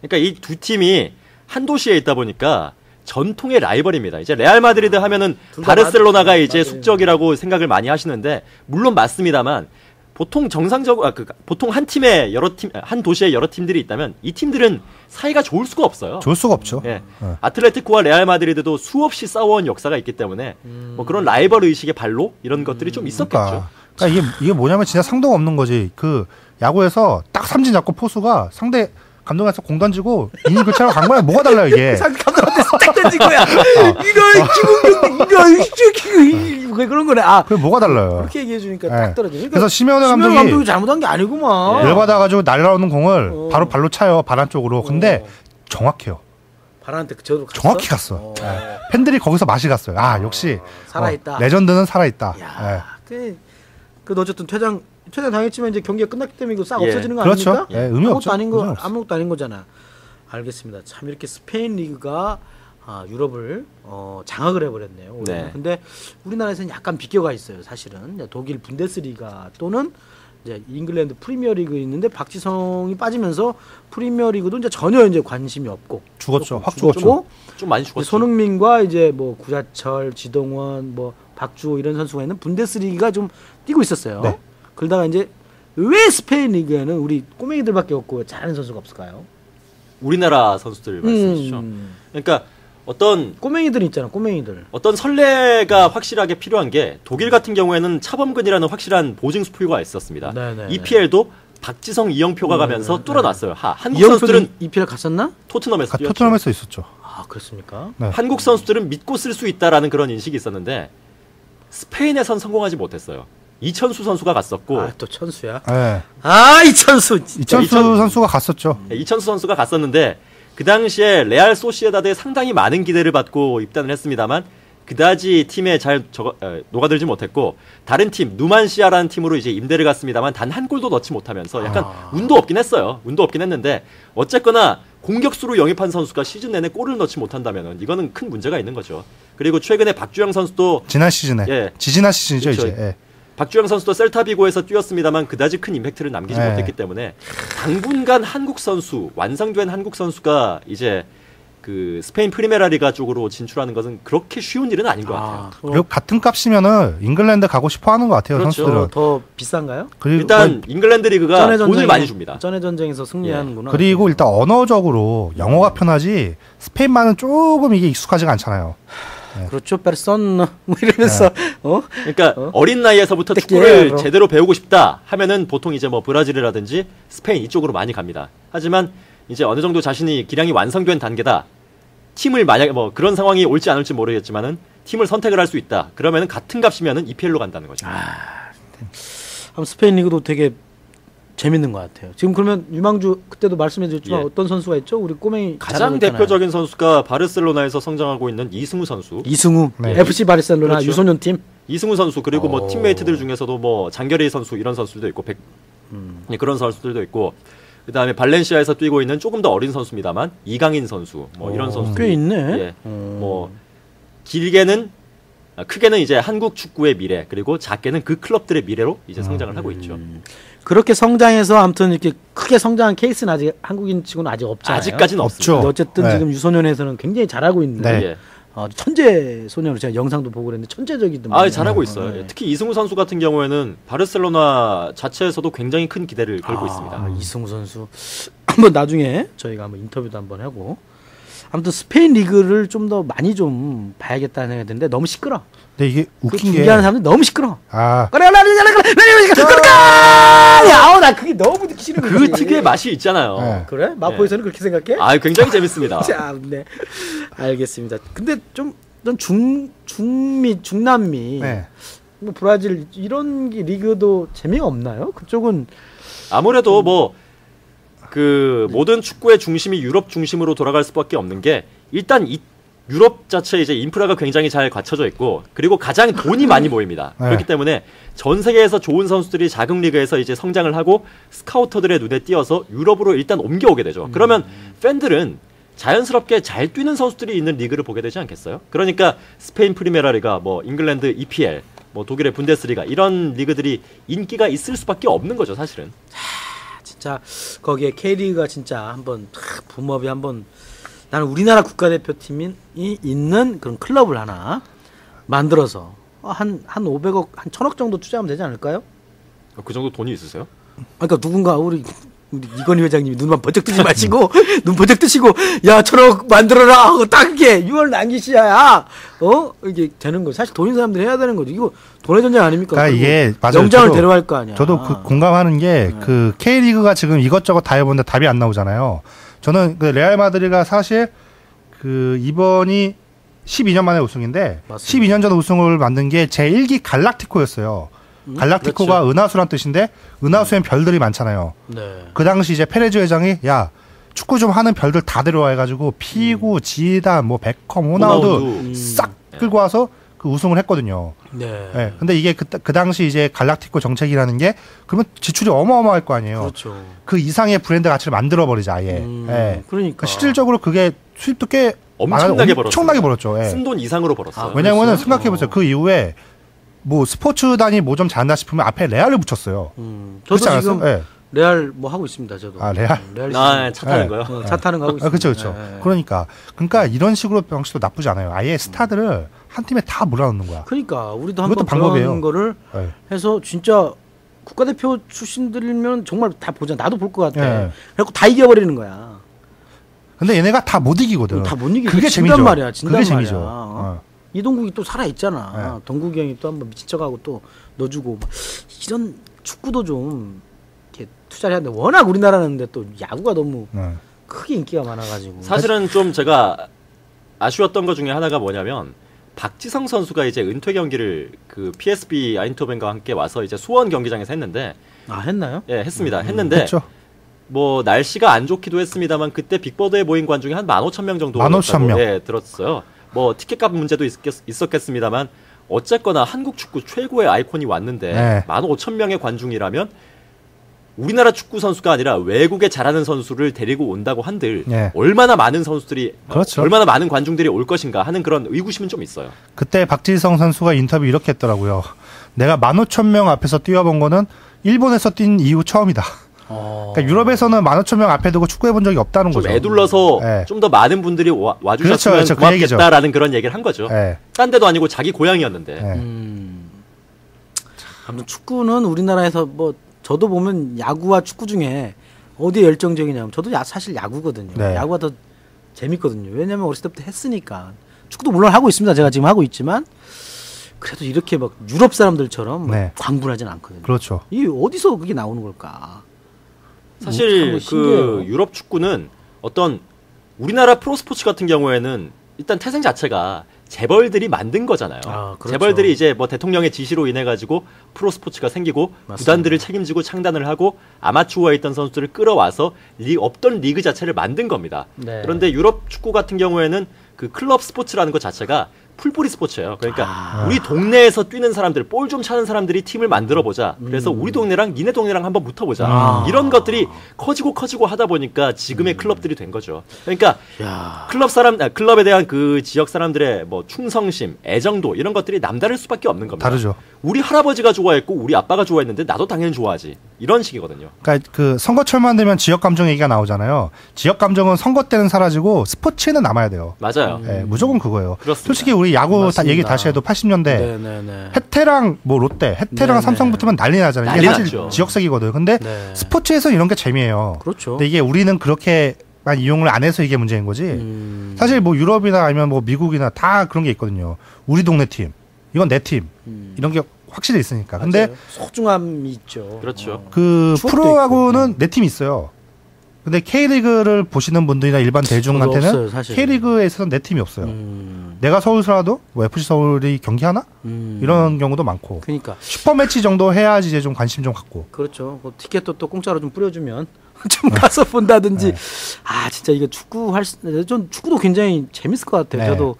C: 그러니까 이 두 팀이 한 도시에 있다 보니까 전통의 라이벌입니다. 이제 레알 마드리드 하면은
A: 둘다
C: 바르셀로나가
A: 마드-
C: 이제. 숙적이라고 생각을 많이 하시는데 물론 맞습니다만 보통 정상적 아, 그, 보통 한 팀에 여러 팀 한 도시에 여러 팀들이 있다면 이 팀들은 사이가 좋을 수가 없어요.
B: 좋을 수가 없죠.
C: 예.
B: 네.
C: 아틀레티코와 레알 마드리드도 수없이 싸워온 역사가 있기 때문에 뭐 그런 라이벌 의식의 발로 이런 것들이 좀 있었겠죠.
B: 그러니까, 그러니까 이게 이게 뭐냐면 진짜 상도가 없는 거지. 그 야구에서 딱 삼진 잡고 포수가 상대 감독한테 공 던지고 이닝 교체하러 간 거야. 뭐가 달라요 이게?
A: 상 감독한테 딱 던진 거야.
B: 어.
A: 이거 김은경 이거 이거 이거 그런 거네. 아
B: 그게 뭐가 달라요?
A: 그렇게 얘기해 주니까
B: 네.
A: 딱 떨어지네.
B: 그래서 시메오네
A: 시메오네
B: 감독이
A: 감독이 잘못한 게 아니구만.
B: 열받아가지고 날라오는 공을
A: 어.
B: 바로 발로 차요 바람 쪽으로. 근데 정확해요.
A: 바란한테 저도 갔어?
B: 정확히 갔어.
A: 어.
B: 예. 팬들이 거기서 맛이 갔어요. 아 역시
A: 살아있다.
B: 어, 레전드는 살아있다.
A: 야, 그, 그 어쨌든 퇴장 퇴장 당했지만 이제 경기가 끝났기 때문에 이거 싹
C: 예.
A: 없어지는 거
B: 그렇죠.
A: 아닙니까?
B: 예, 의미
A: 아무것도
B: 없죠.
A: 아닌 거
B: 의미 없어.
A: 아무것도 아닌 거잖아. 알겠습니다. 참 이렇게 스페인 리그가 아, 유럽을 어, 장악을 해버렸네요. 올해는.
C: 네.
A: 근데 우리나라에서는 약간 비교가 있어요. 사실은 이제 독일 분데스리가 또는 이제 잉글랜드 프리미어리그 있는데 박지성이 빠지면서 프리미어리그도 이제 전혀 이제 관심이 없고
B: 죽었죠. 확 죽었죠.
C: 좀 많이 죽었죠.
A: 손흥민과 이제 뭐 구자철, 지동원, 뭐 박주호 이런 선수가 있는 분데스리가 좀 뛰고 있었어요.
B: 네.
A: 그러다가 이제 왜 스페인 리그에는 우리 꼬맹이들밖에 없고 잘하는 선수가 없을까요?
C: 우리나라 선수들 말씀이시죠.
A: 음,
C: 그러니까 어떤
A: 꼬맹이들 있잖아, 꼬맹이들.
C: 어떤 선례가 확실하게 필요한 게 독일 같은 경우에는 차범근이라는 확실한 보증 수표가 있었습니다.
A: 네네.
C: EPL도 박지성, 이영표가
A: 네,
C: 가면서
A: 네.
C: 뚫어놨어요. 하, 한국 선수들은
A: EPL 갔었나?
C: 토트넘에서
B: 아,
C: 뛰었죠.
B: 토트넘에서 있었죠.
A: 아 그렇습니까?
B: 네.
C: 한국 선수들은 믿고 쓸 수 있다라는 그런 인식이 있었는데 스페인에선 성공하지 못했어요. 이천수 선수가 갔었고
A: 아 또 천수야.
B: 예.
A: 아 이천수.
B: 이천수
C: 이천-
B: 선수가 갔었죠.
C: 네, 이천수 선수가 갔었는데 그 당시에 레알 소시에다드에 상당히 많은 기대를 받고 입단을 했습니다만 그다지 팀에 잘 저거, 에, 녹아들지 못했고 다른 팀 누만시아라는 팀으로 이제 임대를 갔습니다만 단 한 골도 넣지 못하면서 약간
A: 아.
C: 운도 없긴 했어요. 운도 없긴 했는데 어쨌거나 공격수로 영입한 선수가 시즌 내내 골을 넣지 못한다면은 이거는 큰 문제가 있는 거죠. 그리고 최근에 박주영 선수도
B: 지난 시즌에
C: 예.
B: 지지난 시즌이죠
C: 그렇죠.
B: 이제. 예.
C: 박주영 선수도 셀타비고에서 뛰었습니다만 그다지 큰 임팩트를 남기지
B: 네.
C: 못했기 때문에 당분간 한국 선수 완성된 한국 선수가 이제 그 스페인 프리메라리가 쪽으로 진출하는 것은 그렇게 쉬운 일은 아닌 것 같아요.
A: 아,
B: 그리고 같은 값이면은 잉글랜드 가고 싶어하는 것 같아요
C: 그렇죠.
B: 선수들은.
A: 더 비싼가요?
B: 그리고
C: 일단 잉글랜드 리그가
A: 전에
C: 돈을
A: 전에
C: 많이 줍니다.
A: 전에 전쟁에서 승리하는구나.
B: 그리고 일단 언어적으로 영어가 편하지 스페인말은 조금 이게 익숙하지가 않잖아요.
A: 그렇죠, 페르손 뭐 이러면서 어?
C: 그러니까
A: 어?
C: 어? 린 나이에서부터
A: 때
C: 축구를
A: 기예요.
C: 제대로 배우고 싶다 하면은 보통 이제 뭐 브라질이라든지 스페인 이쪽으로 많이 갑니다. 하지만 이제 어느 정도 자신이 기량이 완성된 단계다. 팀을 만약에 뭐 그런 상황이 올지 않을지 모르겠지만은 팀을 선택을 할 수 있다. 그러면은 같은 값이면은 EPL로 간다는 거죠.
A: 한번 스페인 리그도 되게 재밌는 것 같아요. 지금 그러면 유망주 그때도 말씀해 주셨지만
C: 예.
A: 어떤 선수가 있죠? 우리 꼬맹이
C: 가장. 대표적인 선수가 바르셀로나에서 성장하고 있는 이승우 선수.
A: 이승우
B: 네.
A: FC 바르셀로나
C: 그렇죠.
A: 유소년 팀.
C: 이승우 선수 그리고
A: 오.
C: 뭐 팀메이트들 중에서도 뭐 장결희 선수 이런 선수들도 있고 백,
A: 음.
C: 네, 그런 선수들도 있고 그다음에 발렌시아에서 뛰고 있는 조금 더 어린 선수입니다만 이강인 선수 뭐 이런
A: 오,
C: 선수
A: 꽤 있네.
C: 예.
A: 음.
C: 뭐 길게는 아, 크게는 이제 한국 축구의 미래 그리고 작게는 그 클럽들의 미래로 이제 성장을 하고 있죠.
A: 그렇게 성장해서 아무튼 이렇게 크게 성장한 케이스는 아직 한국인 치고는 아직 없잖아요.
C: 아직까지는
B: 없죠.
A: 근데 어쨌든
B: 네.
A: 지금 유소년에서는 굉장히 잘하고 있는
B: 네.
C: 예.
A: 어, 천재 소년으로 제가 영상도 보고 그랬는데 천재적이더만.
C: 아, 잘하고 있어요.
A: 네.
C: 예, 특히 이승우 선수 같은 경우에는 바르셀로나 자체에서도 굉장히 큰 기대를 걸고
A: 아,
C: 있습니다.
A: 이승우 선수 한번 나중에 저희가 한번 인터뷰도 한번 하고 아무튼 스페인 리그를 좀 더 많이 좀 봐야겠다는 생각이 드는데 너무 시끄러.
B: 근데 이게
A: 그
B: 웃긴 게
A: 중계하는 사람들이 너무 시끄러.
B: 아,
A: 그래 그래 그래 그래 그래 그래 야, 나 그게 너무 듣기 싫은
C: 그
A: 거지.
C: 특유의 맛이 있잖아요.
B: 네.
A: 그래? 마포에서는 그렇게 생각해?
C: 아, 굉장히 재밌습니다.
A: 참, 네. 알겠습니다. 근데 좀, 넌 중, 중미, 중남미,
B: 네.
A: 뭐 브라질 이런 게 리그도 재미가 없나요? 그쪽은
C: 아무래도 뭐 그 모든 축구의 중심이 유럽 중심으로 돌아갈 수밖에 없는 게 일단 이 유럽 자체 이제 인프라가 굉장히 잘 갖춰져 있고 그리고 가장 돈이 많이 모입니다.
B: 네.
C: 그렇기 때문에 전 세계에서 좋은 선수들이 자국 리그에서 이제 성장을 하고 스카우터들의 눈에 띄어서 유럽으로 일단 옮겨오게 되죠. 그러면 팬들은 자연스럽게 잘 뛰는 선수들이 있는 리그를 보게 되지 않겠어요? 그러니까 스페인 프리메라 리가, 뭐 잉글랜드 EPL, 뭐 독일의 분데스리가 이런 리그들이 인기가 있을 수밖에 없는 거죠, 사실은.
A: 진짜 거기에 K리그가 진짜 한번 탁 붐업이 한번 나는 우리나라 국가대표팀이 있는 그런 클럽을 하나 만들어서 한 한 500억 한 1000억 정도 투자하면 되지 않을까요?
C: 그 정도 돈이 있으세요?
A: 그러니까 누군가 우리 우리 이건희 회장님이 눈만 번쩍 뜨지 마시고 눈 번쩍 뜨시고 야 천억 만들어라 하고 딱게 6월 남기시야 어 이게 되는 거 사실 돈 있는 사람들이 해야 되는 거죠 이거 돈의 전쟁 아닙니까?
B: 그러니까 이게 맞아요.
A: 영장을
B: 저도-
A: 데려갈 거 아니야.
B: 저도 그 공감하는 게그 K리그가 지금 이것저것 다 해보는데 답이 안 나오잖아요. 저는 그 레알 마드리드가 사실 그 이번이 12년 만에 우승인데
A: 맞습니다.
B: 12년 전 우승을 만든 게 제1기 갈락티코였어요.
A: 음,
B: 갈락티코가
A: 그렇죠.
B: 은하수란 뜻인데 은하수엔 별들이 많잖아요.
A: 네.
B: 그 당시 이제 페레즈 회장이 야 축구 좀 하는 별들 다 데려와 해가지고 피구, 지단, 뭐 베컴, 호나우두
C: 호나우두.
B: 싹 끌고 와서 그 우승을 했거든요.
A: 네.
B: 예. 근데 이게 그, 그 당시 이제 갈락티코 정책이라는 게 그러면 지출이 어마어마할 거 아니에요.
A: 그렇죠.
B: 그 이상의 브랜드 가치를 만들어 버리자 아예.
A: 음,
B: 예.
A: 그러니까
B: 실질적으로 그게 수입도 꽤
C: 엄청나게
B: 엄청나게 벌었죠. 예.
C: 쓴돈 이상으로 벌었어요.
A: 아,
B: 왜냐면은
A: 그랬어요?
B: 생각해 보세요.
A: 어.
B: 그 이후에 뭐 스포츠단이 뭐좀 잘한다 싶으면 앞에 레알을 붙였어요.
A: 음, 저도
B: 그렇지 않았어요?
A: 지금
B: 예.
A: 레알 뭐 하고 있습니다. 저도.
B: 아, 레알?
A: 음, 레알
C: 아. 차 타는
B: 네.
C: 거요?
A: 어, 차 타는 거 하고 있습니다.
B: 아, 그렇죠, 그렇죠.
A: 예, 예.
B: 그러니까, 그러니까 이런 식으로 방식도 나쁘지 않아요. 아예 스타들을 한 팀에 다 몰아넣는 거야.
A: 그러니까 우리도 한번
B: 방법이에요.
A: 그런 거를
B: 예.
A: 해서 진짜 국가대표 출신들이면 정말 다 보자. 나도 볼 것 같아.
B: 예.
A: 그래갖고 다 이겨버리는 거야.
B: 근데 얘네가 다 못 이기거든.
A: 다 못 이기고
B: 그게 재미죠.
A: 말이야, 진단
B: 그게
A: 말이야.
B: 재미죠.
A: 어?
B: 어.
A: 이동국이 또 살아 있잖아.
B: 네.
A: 동국이 형이 또 한번 미친 척하고 또 넣어주고 막 이런 축구도 좀 이렇게 투자를 해야 돼. 워낙 우리나라는데 또 야구가 너무
B: 네.
A: 크게 인기가 많아가지고.
C: 사실은 좀 제가 아쉬웠던 것 중에 하나가 뭐냐면 박지성 선수가 이제 은퇴 경기를 그 PSB 아인토벤과 함께 와서 이제 수원 경기장에서 했는데
A: 아 했나요?
C: 예 했습니다. 했는데
B: 했죠.
C: 뭐 날씨가 안 좋기도 했습니다만 그때 빅버드에 모인 관중이 한 15,000명 정도
B: 15,000 명.
C: 예, 들었어요. 뭐 티켓값 문제도 있었겠, 있었 겠습니다만 어쨌거나 한국 축구 최고의 아이콘이 왔는데
B: 네.
C: 15,000명의 관중이라면 우리나라 축구 선수가 아니라 외국에 잘하는 선수를 데리고 온다고 한들
B: 네.
C: 얼마나 많은 선수들이
B: 그렇죠.
C: 얼마나 많은 관중들이 올 것인가 하는 그런 의구심은 좀 있어요.
B: 그때 박지성 선수가 인터뷰 이렇게 했더라고요. 내가 15,000명 앞에서 뛰어본 거는 일본에서 뛴 이후 처음이다.
A: 어.
B: 그러니까 유럽에서는 15,000명 앞에 두고 축구해 본 적이 없다는
C: 좀
B: 거죠.
C: 애둘러서
B: 네.
C: 좀더 많은 분들이 와, 와주셨으면
B: 그렇죠, 그렇죠. 그
C: 고맙겠다라는 그런 얘기를 한 거죠.
B: 예.
C: 딴 데도 아니고 자기 고향이었는데.
B: 예.
A: 음. 아무튼 축구는 우리나라에서 뭐 저도 보면 야구와 축구 중에 어디에 열정적이냐면 저도 야, 사실 야구거든요.
B: 네.
A: 야구가 더 재밌거든요. 왜냐면 어렸을 때부터 했으니까. 축구도 물론 하고 있습니다. 제가 지금 하고 있지만 그래도 이렇게 막 유럽 사람들처럼 막
B: 네.
A: 광분하진 않거든요.
B: 그렇죠.
A: 이 어디서 그게 나오는 걸까?
C: 사실
A: 음, 참 신기해요.
C: 그 유럽 축구는 어떤 우리나라 프로 스포츠 같은 경우에는 일단 태생 자체가 재벌들이 만든 거잖아요.
A: 아, 그렇죠.
C: 재벌들이 이제 뭐 대통령의 지시로 인해 가지고 프로 스포츠가 생기고
A: 맞습니다.
C: 구단들을 책임지고 창단을 하고 아마추어에 있던 선수들을 끌어와서 리, 없던 리그 자체를 만든 겁니다.
A: 네.
C: 그런데 유럽 축구 같은 경우에는 그 클럽 스포츠라는 것 자체가 풀뿌리 스포츠예요. 그러니까
A: 아.
C: 우리 동네에서 뛰는 사람들, 볼 좀 차는 사람들이 팀을 만들어 보자. 그래서
A: 음.
C: 우리 동네랑 니네 동네랑 한번 붙어 보자.
A: 아.
C: 이런 것들이 커지고 커지고 하다 보니까 지금의 클럽들이 된 거죠. 그러니까
A: 야.
C: 클럽 사람 아, 클럽에 대한 그 지역 사람들의 뭐 충성심, 애정도 이런 것들이 남다를 수밖에 없는 겁니다.
B: 다르죠.
C: 우리 할아버지가 좋아했고 우리 아빠가 좋아했는데 나도 당연히 좋아하지. 이런 식이거든요.
B: 그러니까 그 선거철만 되면 지역 감정 얘기가 나오잖아요. 지역 감정은 선거 때는 사라지고 스포츠에는 남아야 돼요.
C: 맞아요.
B: 예, 무조건 그거예요.
C: 그렇습니다.
B: 솔직히 우리 야구 다
A: 맞습니다.
B: 얘기 다시 해도 80년대
A: 네네네.
B: 해태랑 뭐 롯데, 해태랑
A: 네네.
B: 삼성 붙으면 난리 나잖아요. 이게
C: 난리
B: 사실
C: 났죠.
B: 지역색이거든요. 근데
A: 네.
B: 스포츠에서 이런 게 재미예요.
A: 그렇죠.
B: 근데 이게 우리는 그렇게 만 이용을 안 해서 이게 문제인 거지.
A: 음.
B: 사실 뭐 유럽이나 아니면 뭐 미국이나 다 그런 게 있거든요. 우리 동네 팀, 이건 내 팀,
A: 음.
B: 이런 게 확실히 있으니까. 근데
A: 맞아요. 소중함이 있죠.
C: 그렇죠.
A: 어.
B: 그 프로하고는
A: 있고.
B: 내 팀이 있어요. 근데 K리그를 보시는 분들이나 일반
A: 없어요,
B: 대중한테는
A: 사실은.
B: K리그에 있어서는 내 팀이 없어요.
A: 음.
B: 내가 서울 살아도 뭐 FC 서울이 경기하나?
A: 음.
B: 이런 경우도 많고.
A: 그러니까
B: 슈퍼 매치 정도 해야지 이제 좀 관심 좀 갖고.
A: 그렇죠. 그 티켓도 또 공짜로 좀 뿌려주면 좀 가서 본다든지.
B: 네.
A: 아 진짜 이거 축구 할전 축구도 굉장히 재밌을 것 같아요.
B: 네.
A: 저도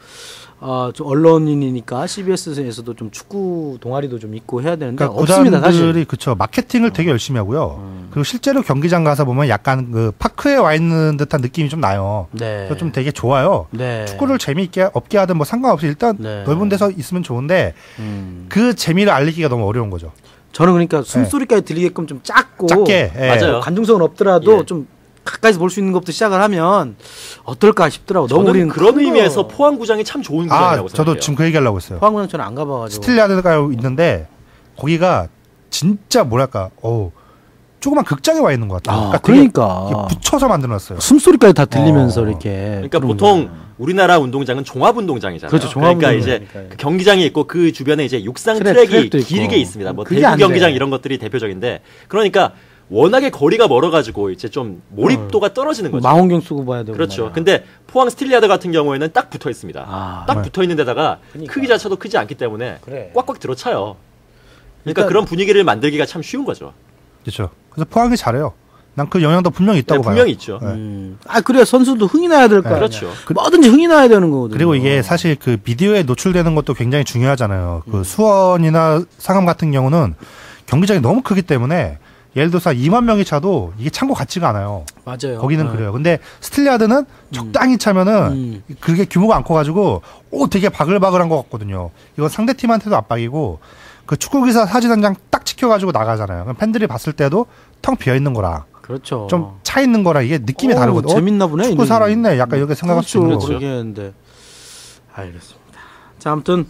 A: 어, 좀 언론인이니까 CBS에서도 좀 축구 동아리도 좀 있고 해야 되는데
B: 그러니까
A: 없습니다 사실.
B: 그쵸 마케팅을 되게 열심히 하고요.
A: 음.
B: 그리고 실제로 경기장 가서 보면 약간 그 파크에 와 있는 듯한 느낌이 좀 나요.
A: 네.
B: 그래서 좀 되게 좋아요.
A: 네.
B: 축구를 재미있게 없게 하든 뭐 상관없이 일단
A: 네.
B: 넓은 데서 있으면 좋은데
A: 음.
B: 그 재미를 알리기가 너무 어려운 거죠.
A: 저는 그러니까 숨소리까지 들리게끔 좀 작고
B: 작게. 예.
C: 맞아요.
A: 관중석은 없더라도
C: 예.
A: 좀 가까이서 볼 수 있는 것부터 시작을 하면 어떨까 싶더라고. 너무 우리는
C: 그런
A: 큰
C: 의미에서
A: 거-
C: 포항구장이 참 좋은
B: 아,
C: 구장이라고
B: 저도
C: 생각해요.
B: 지금 그 얘기하려고 했어요.
A: 포항구장 저는 안 가봐가지고.
B: 스틸리아드가 있는데 거기가 진짜 뭐랄까, 어우, 조그만 극장에 와 있는 것 같아요.
A: 아,
B: 되게
A: 그러니까.
B: 이게 붙여서 만들어놨어요.
A: 숨소리까지 다 들리면서
B: 어.
A: 이렇게.
C: 그러니까
A: 그런
C: 보통
A: 거예요.
C: 우리나라 운동장은 종합 운동장이잖아요.
A: 그렇죠, 종합
C: 그러니까 이제
A: 운동장이니까요.
C: 그 경기장이 있고 그 주변에 이제 육상
A: 트랙,
C: 트랙이
A: 트랙도 있고.
C: 길게 있습니다. 뭐
A: 그게
C: 대구
A: 안 돼.
C: 경기장 이런 것들이 대표적인데 그러니까 워낙에 거리가 멀어가지고 이제 좀 몰입도가 떨어지는 거죠.
A: 망원경 쓰고 봐야 되고.
C: 그렇죠.
A: 말이야.
C: 근데 포항 스틸리아드 같은 경우에는 딱 붙어 있습니다.
A: 아,
C: 딱
B: 네.
C: 붙어 있는 데다가
A: 그러니까.
C: 크기 자체도 크지 않기 때문에
A: 그래.
C: 꽉꽉 들어차요. 그러니까
A: 일단-
C: 그런 분위기를 만들기가 참 쉬운 거죠.
B: 그렇죠. 그래서 포항이 잘해요. 난 그 영향도 분명히 있다고
C: 네,
B: 봐요.
C: 분명히 있죠.
B: 네.
A: 음. 아 그래 선수도 흥이 나야 될거
B: 네.
A: 아니야.
C: 그렇죠.
A: 뭐든지 흥이 나야 되는 거거든요.
B: 그리고 이게 사실 그 비디오에 노출되는 것도 굉장히 중요하잖아요.
A: 음.
B: 그 수원이나 상암 같은 경우는 경기장이 너무 크기 때문에 예를 들어서 한 2만 명이 차도 이게 찬것 같지가 않아요.
A: 맞아요.
B: 거기는
A: 어.
B: 그래요. 근데 스틸리아드는 적당히 차면은
A: 음.
B: 그게 규모가 안 커가지고 오 되게 바글바글한 것 같거든요. 이건 상대 팀한테도 압박이고 그 축구 기사 사진 한 장 딱 찍혀가지고 나가잖아요. 그럼 팬들이 봤을 때도 텅 비어 있는 거라
A: 그렇죠.
B: 좀 차 있는 거라 이게 느낌이
A: 어우,
B: 다르거든요. 어,
A: 재밌나 보네.
B: 축구 살아 있네. 약간 이렇게 생각할 수 있는
A: 그렇죠.
B: 거죠.
A: 했는데. 알겠습니다. 자, 아무튼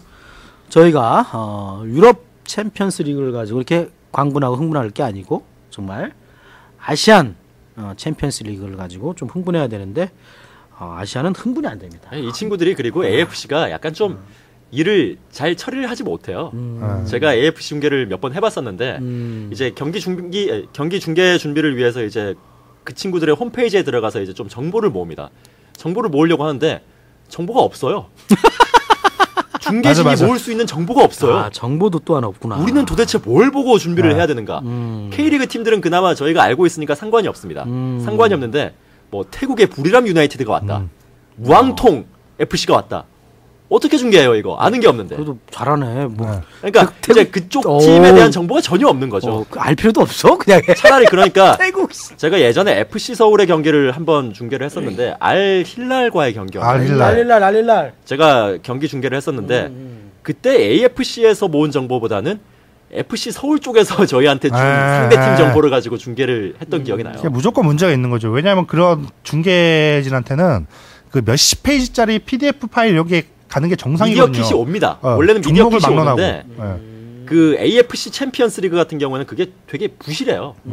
A: 저희가 어, 유럽 챔피언스 리그를 가지고 이렇게 광분하고 흥분할 게 아니고 정말 아시안 어, 챔피언스 리그를 가지고 좀 흥분해야 되는데 어, 아시아는 흥분이 안 됩니다.
C: 이 친구들이 그리고 AFC가 약간 좀 일을 잘 처리를 하지 못해요.
B: 음.
C: 제가 AFC 중계를 몇 번 해봤었는데
A: 음.
C: 이제 경기 중기 에, 경기 중계 준비를 위해서 이제 그 친구들의 홈페이지에 들어가서 이제 좀 정보를 모읍니다. 정보를 모으려고 하는데 정보가 없어요. 중계진이
B: 맞아, 맞아.
C: 모을 수 있는 정보가 없어요.
A: 아, 정보도 또 하나 없구나.
C: 우리는 도대체 뭘 보고 준비를
B: 네.
C: 해야 되는가?
A: 음.
C: K리그 팀들은 그나마 저희가 알고 있으니까 상관이 없습니다.
A: 음.
C: 상관이 없는데 뭐 태국의 부리람 유나이티드가 왔다.
B: 음.
C: 무앙통 FC가 왔다. 어떻게 중계해요 이거? 아는 게 없는데.
A: 그래도 잘하네. 뭐
B: 네.
C: 그러니까
A: 그
C: 이제 그쪽
A: 어.
C: 팀에 대한 정보가 전혀 없는 거죠.
A: 어, 그알 필요도 없어. 그냥 해.
C: 차라리 그러니까
A: 태국
C: 제가 예전에 FC 서울의 경기를 한번 중계를 했었는데 알 힐랄과의 경기였나요?
B: 알 힐랄.
A: 날릴날 날릴날.
C: 제가 경기 중계를 했었는데
A: 음.
C: 그때 AFC에서 모은 정보보다는 FC 서울 쪽에서 저희한테 준
B: 아.
C: 상대팀 정보를 가지고 중계를 했던 기억이 나요.
B: 이게 무조건 문제가 있는 거죠. 왜냐하면 그런 중계진한테는 그 몇십 페이지짜리 PDF 파일 여기에 가는 게
C: 미디어
B: 정상이거든요.
C: 킷이 옵니다.
B: 어,
C: 원래는 미디어 킷이
B: 막론하고.
C: 오는데
B: 예.
C: 그 AFC 챔피언스 리그 같은 경우에는 그게 되게 부실해요.
A: 음,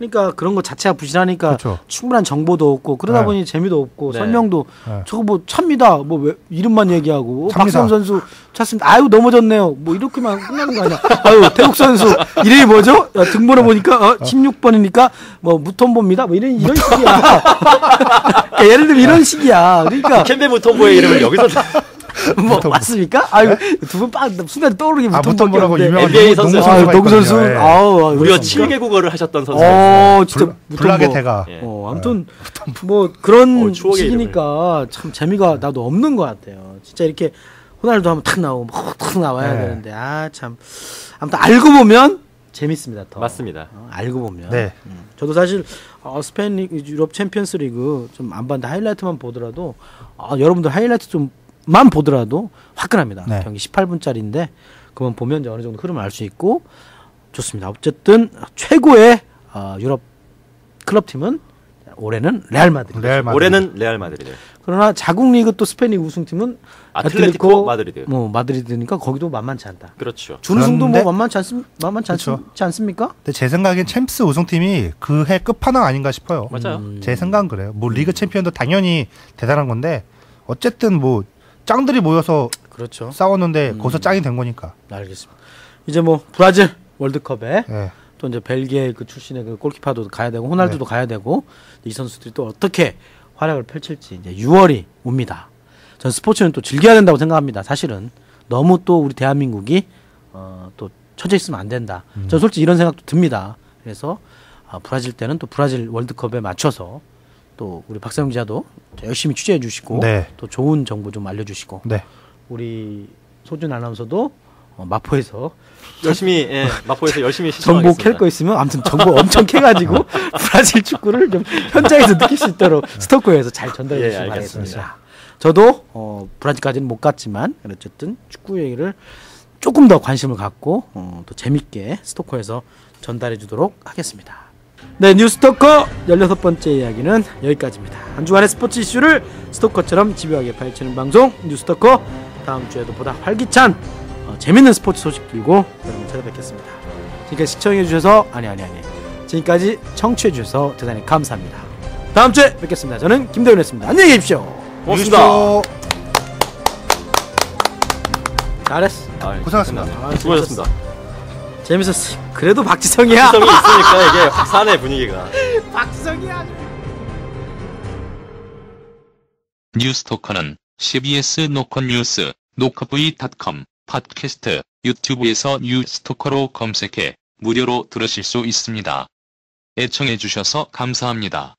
A: 그러니까 그런 거 자체가 부실하니까
B: 그렇죠.
A: 충분한 정보도 없고 그러다
B: 네.
A: 보니 재미도 없고
C: 네.
A: 설명도
B: 네.
A: 저거 뭐 찹니다 뭐 왜, 이름만 얘기하고
B: 찹니다.
A: 박수영 선수 찼습니다 아유 넘어졌네요 뭐 이렇게만 끝나는 거 아니야 아유 태국 선수 이름이 뭐죠 야, 등번호 보니까 어, 16번이니까 뭐 무톰보입니다 뭐 이런 이런 식이야 그러니까 예를 들면 이런 식이야 그러니까
C: 켐베 무톰보의 이름을 여기서
A: 뭐. 맞습니까? 아유 두분 빵 순간 떠오르기
B: 아 무톰보라고 유명한
C: NBA 선수.
A: 아, 농구 선수.
B: 있거든요. 예.
A: 아우,
C: 무려
A: 그렇습니까?
C: 7개 국어를 하셨던 선수였어요.
A: 어, 진짜
B: 블-. 블락의 대가.
C: 예.
A: 어, 아무튼 뭐 그런
C: 어,
A: 시기니까 참 재미가 나도 없는 것 같아요. 진짜 이렇게 호날두 하면 탁 나오고 탁 나와야
B: 네.
A: 되는데 아 참 아무튼 알고 보면 재밌습니다. 더.
C: 맞습니다.
A: 어, 알고 보면.
B: 네.
A: 음. 저도 사실 어, 스페인 리그, 유럽 챔피언스 리그 좀 안 봤는데 하이라이트만 보더라도 아, 여러분들 하이라이트 좀 만 보더라도 화끈합니다.
B: 네.
A: 경기 18분짜리인데 그만 보면 이제 어느 정도 흐름을 알 수 있고 좋습니다. 어쨌든 최고의 어, 유럽 클럽 팀은 올해는 레알 마드리드.
B: 레알 마드리드.
C: 올해는 레알 마드리드.
A: 그러나 자국 리그 또 스페인 리그 우승팀은
C: 아틀레티코 마드리드.
A: 뭐 마드리드니까 거기도 만만치 않다.
C: 그렇죠.
A: 준우승도 뭐 만만치 않습 만만치 않습,
B: 그렇죠.
A: 지 않습니까?
B: 근데 제 생각엔 챔스 우승팀이 그 해 끝판왕 아닌가 싶어요.
C: 맞아요.
A: 음.
B: 제 생각은 그래요. 뭐 리그 챔피언도 당연히 대단한 건데 어쨌든 뭐 짱들이 모여서
A: 그렇죠.
B: 싸웠는데
A: 음.
B: 거기서 짱이 된 거니까.
A: 알겠습니다. 이제 뭐 브라질 월드컵에
B: 예.
A: 또 이제 벨기에 그 출신의 그 골키퍼도 가야 되고 호날두도 가야 되고 이 선수들이 또 어떻게 활약을 펼칠지 이제 6월이 옵니다. 전 스포츠는 또 즐겨야 된다고 생각합니다. 사실은 너무 또 우리 대한민국이 어, 또 처져 있으면 안 된다. 전 솔직히 이런 생각도 듭니다. 그래서 아, 브라질 때는 또 브라질 월드컵에 맞춰서 또 우리 박사영 기자도 열심히 취재해 주시고
B: 네.
A: 또 좋은 정보 좀 알려주시고
B: 네.
A: 우리 소준 아나운서도 어, 마포에서
C: 열심히 예, 마포에서 열심히
A: 정보. 캘 거 있으면 아무튼 정보 엄청 캐가지고 브라질 축구를 좀 현장에서 느낄 수 있도록 스토커에서 잘 전달해
C: 예,
A: 주시기
C: 알겠습니다.
A: 바라겠습니다. 저도 어, 브라질까지는 못 갔지만 어쨌든 축구 얘기를 조금 더 관심을 갖고 어, 또 재밌게 스토커에서 전달해 주도록 하겠습니다. 네, 뉴스토커 16번째 이야기는 여기까지입니다. 한 주간의 스포츠 이슈를 스토커처럼 집요하게 파헤치는 방송 뉴스토커 다음 주에도 보다 활기찬 어, 재밌는 스포츠 소식 들고 여러분 찾아뵙겠습니다. 지금까지 시청해 주셔서 아니 아니 아니 지금까지 청취해 주셔서 대단히 감사합니다. 다음 주에 뵙겠습니다. 저는 김대훈이었습니다. 안녕히 계십시오.
C: 고맙습니다.
A: 잘했어.
C: 아,
B: 고생하셨습니다.
A: 아,
C: 수고하셨습니다.
A: 재밌었어. 그래도 박지성이야.
C: 성이 있으니까 이게 확 사네 분위기가.
A: 박지성이야.
D: 뉴스토커는 CBS 노컷 뉴스, 노컷v.com, 팟캐스트, 유튜브에서 뉴스토커로 검색해 무료로 들으실 수 있습니다. 애청해주셔서 감사합니다.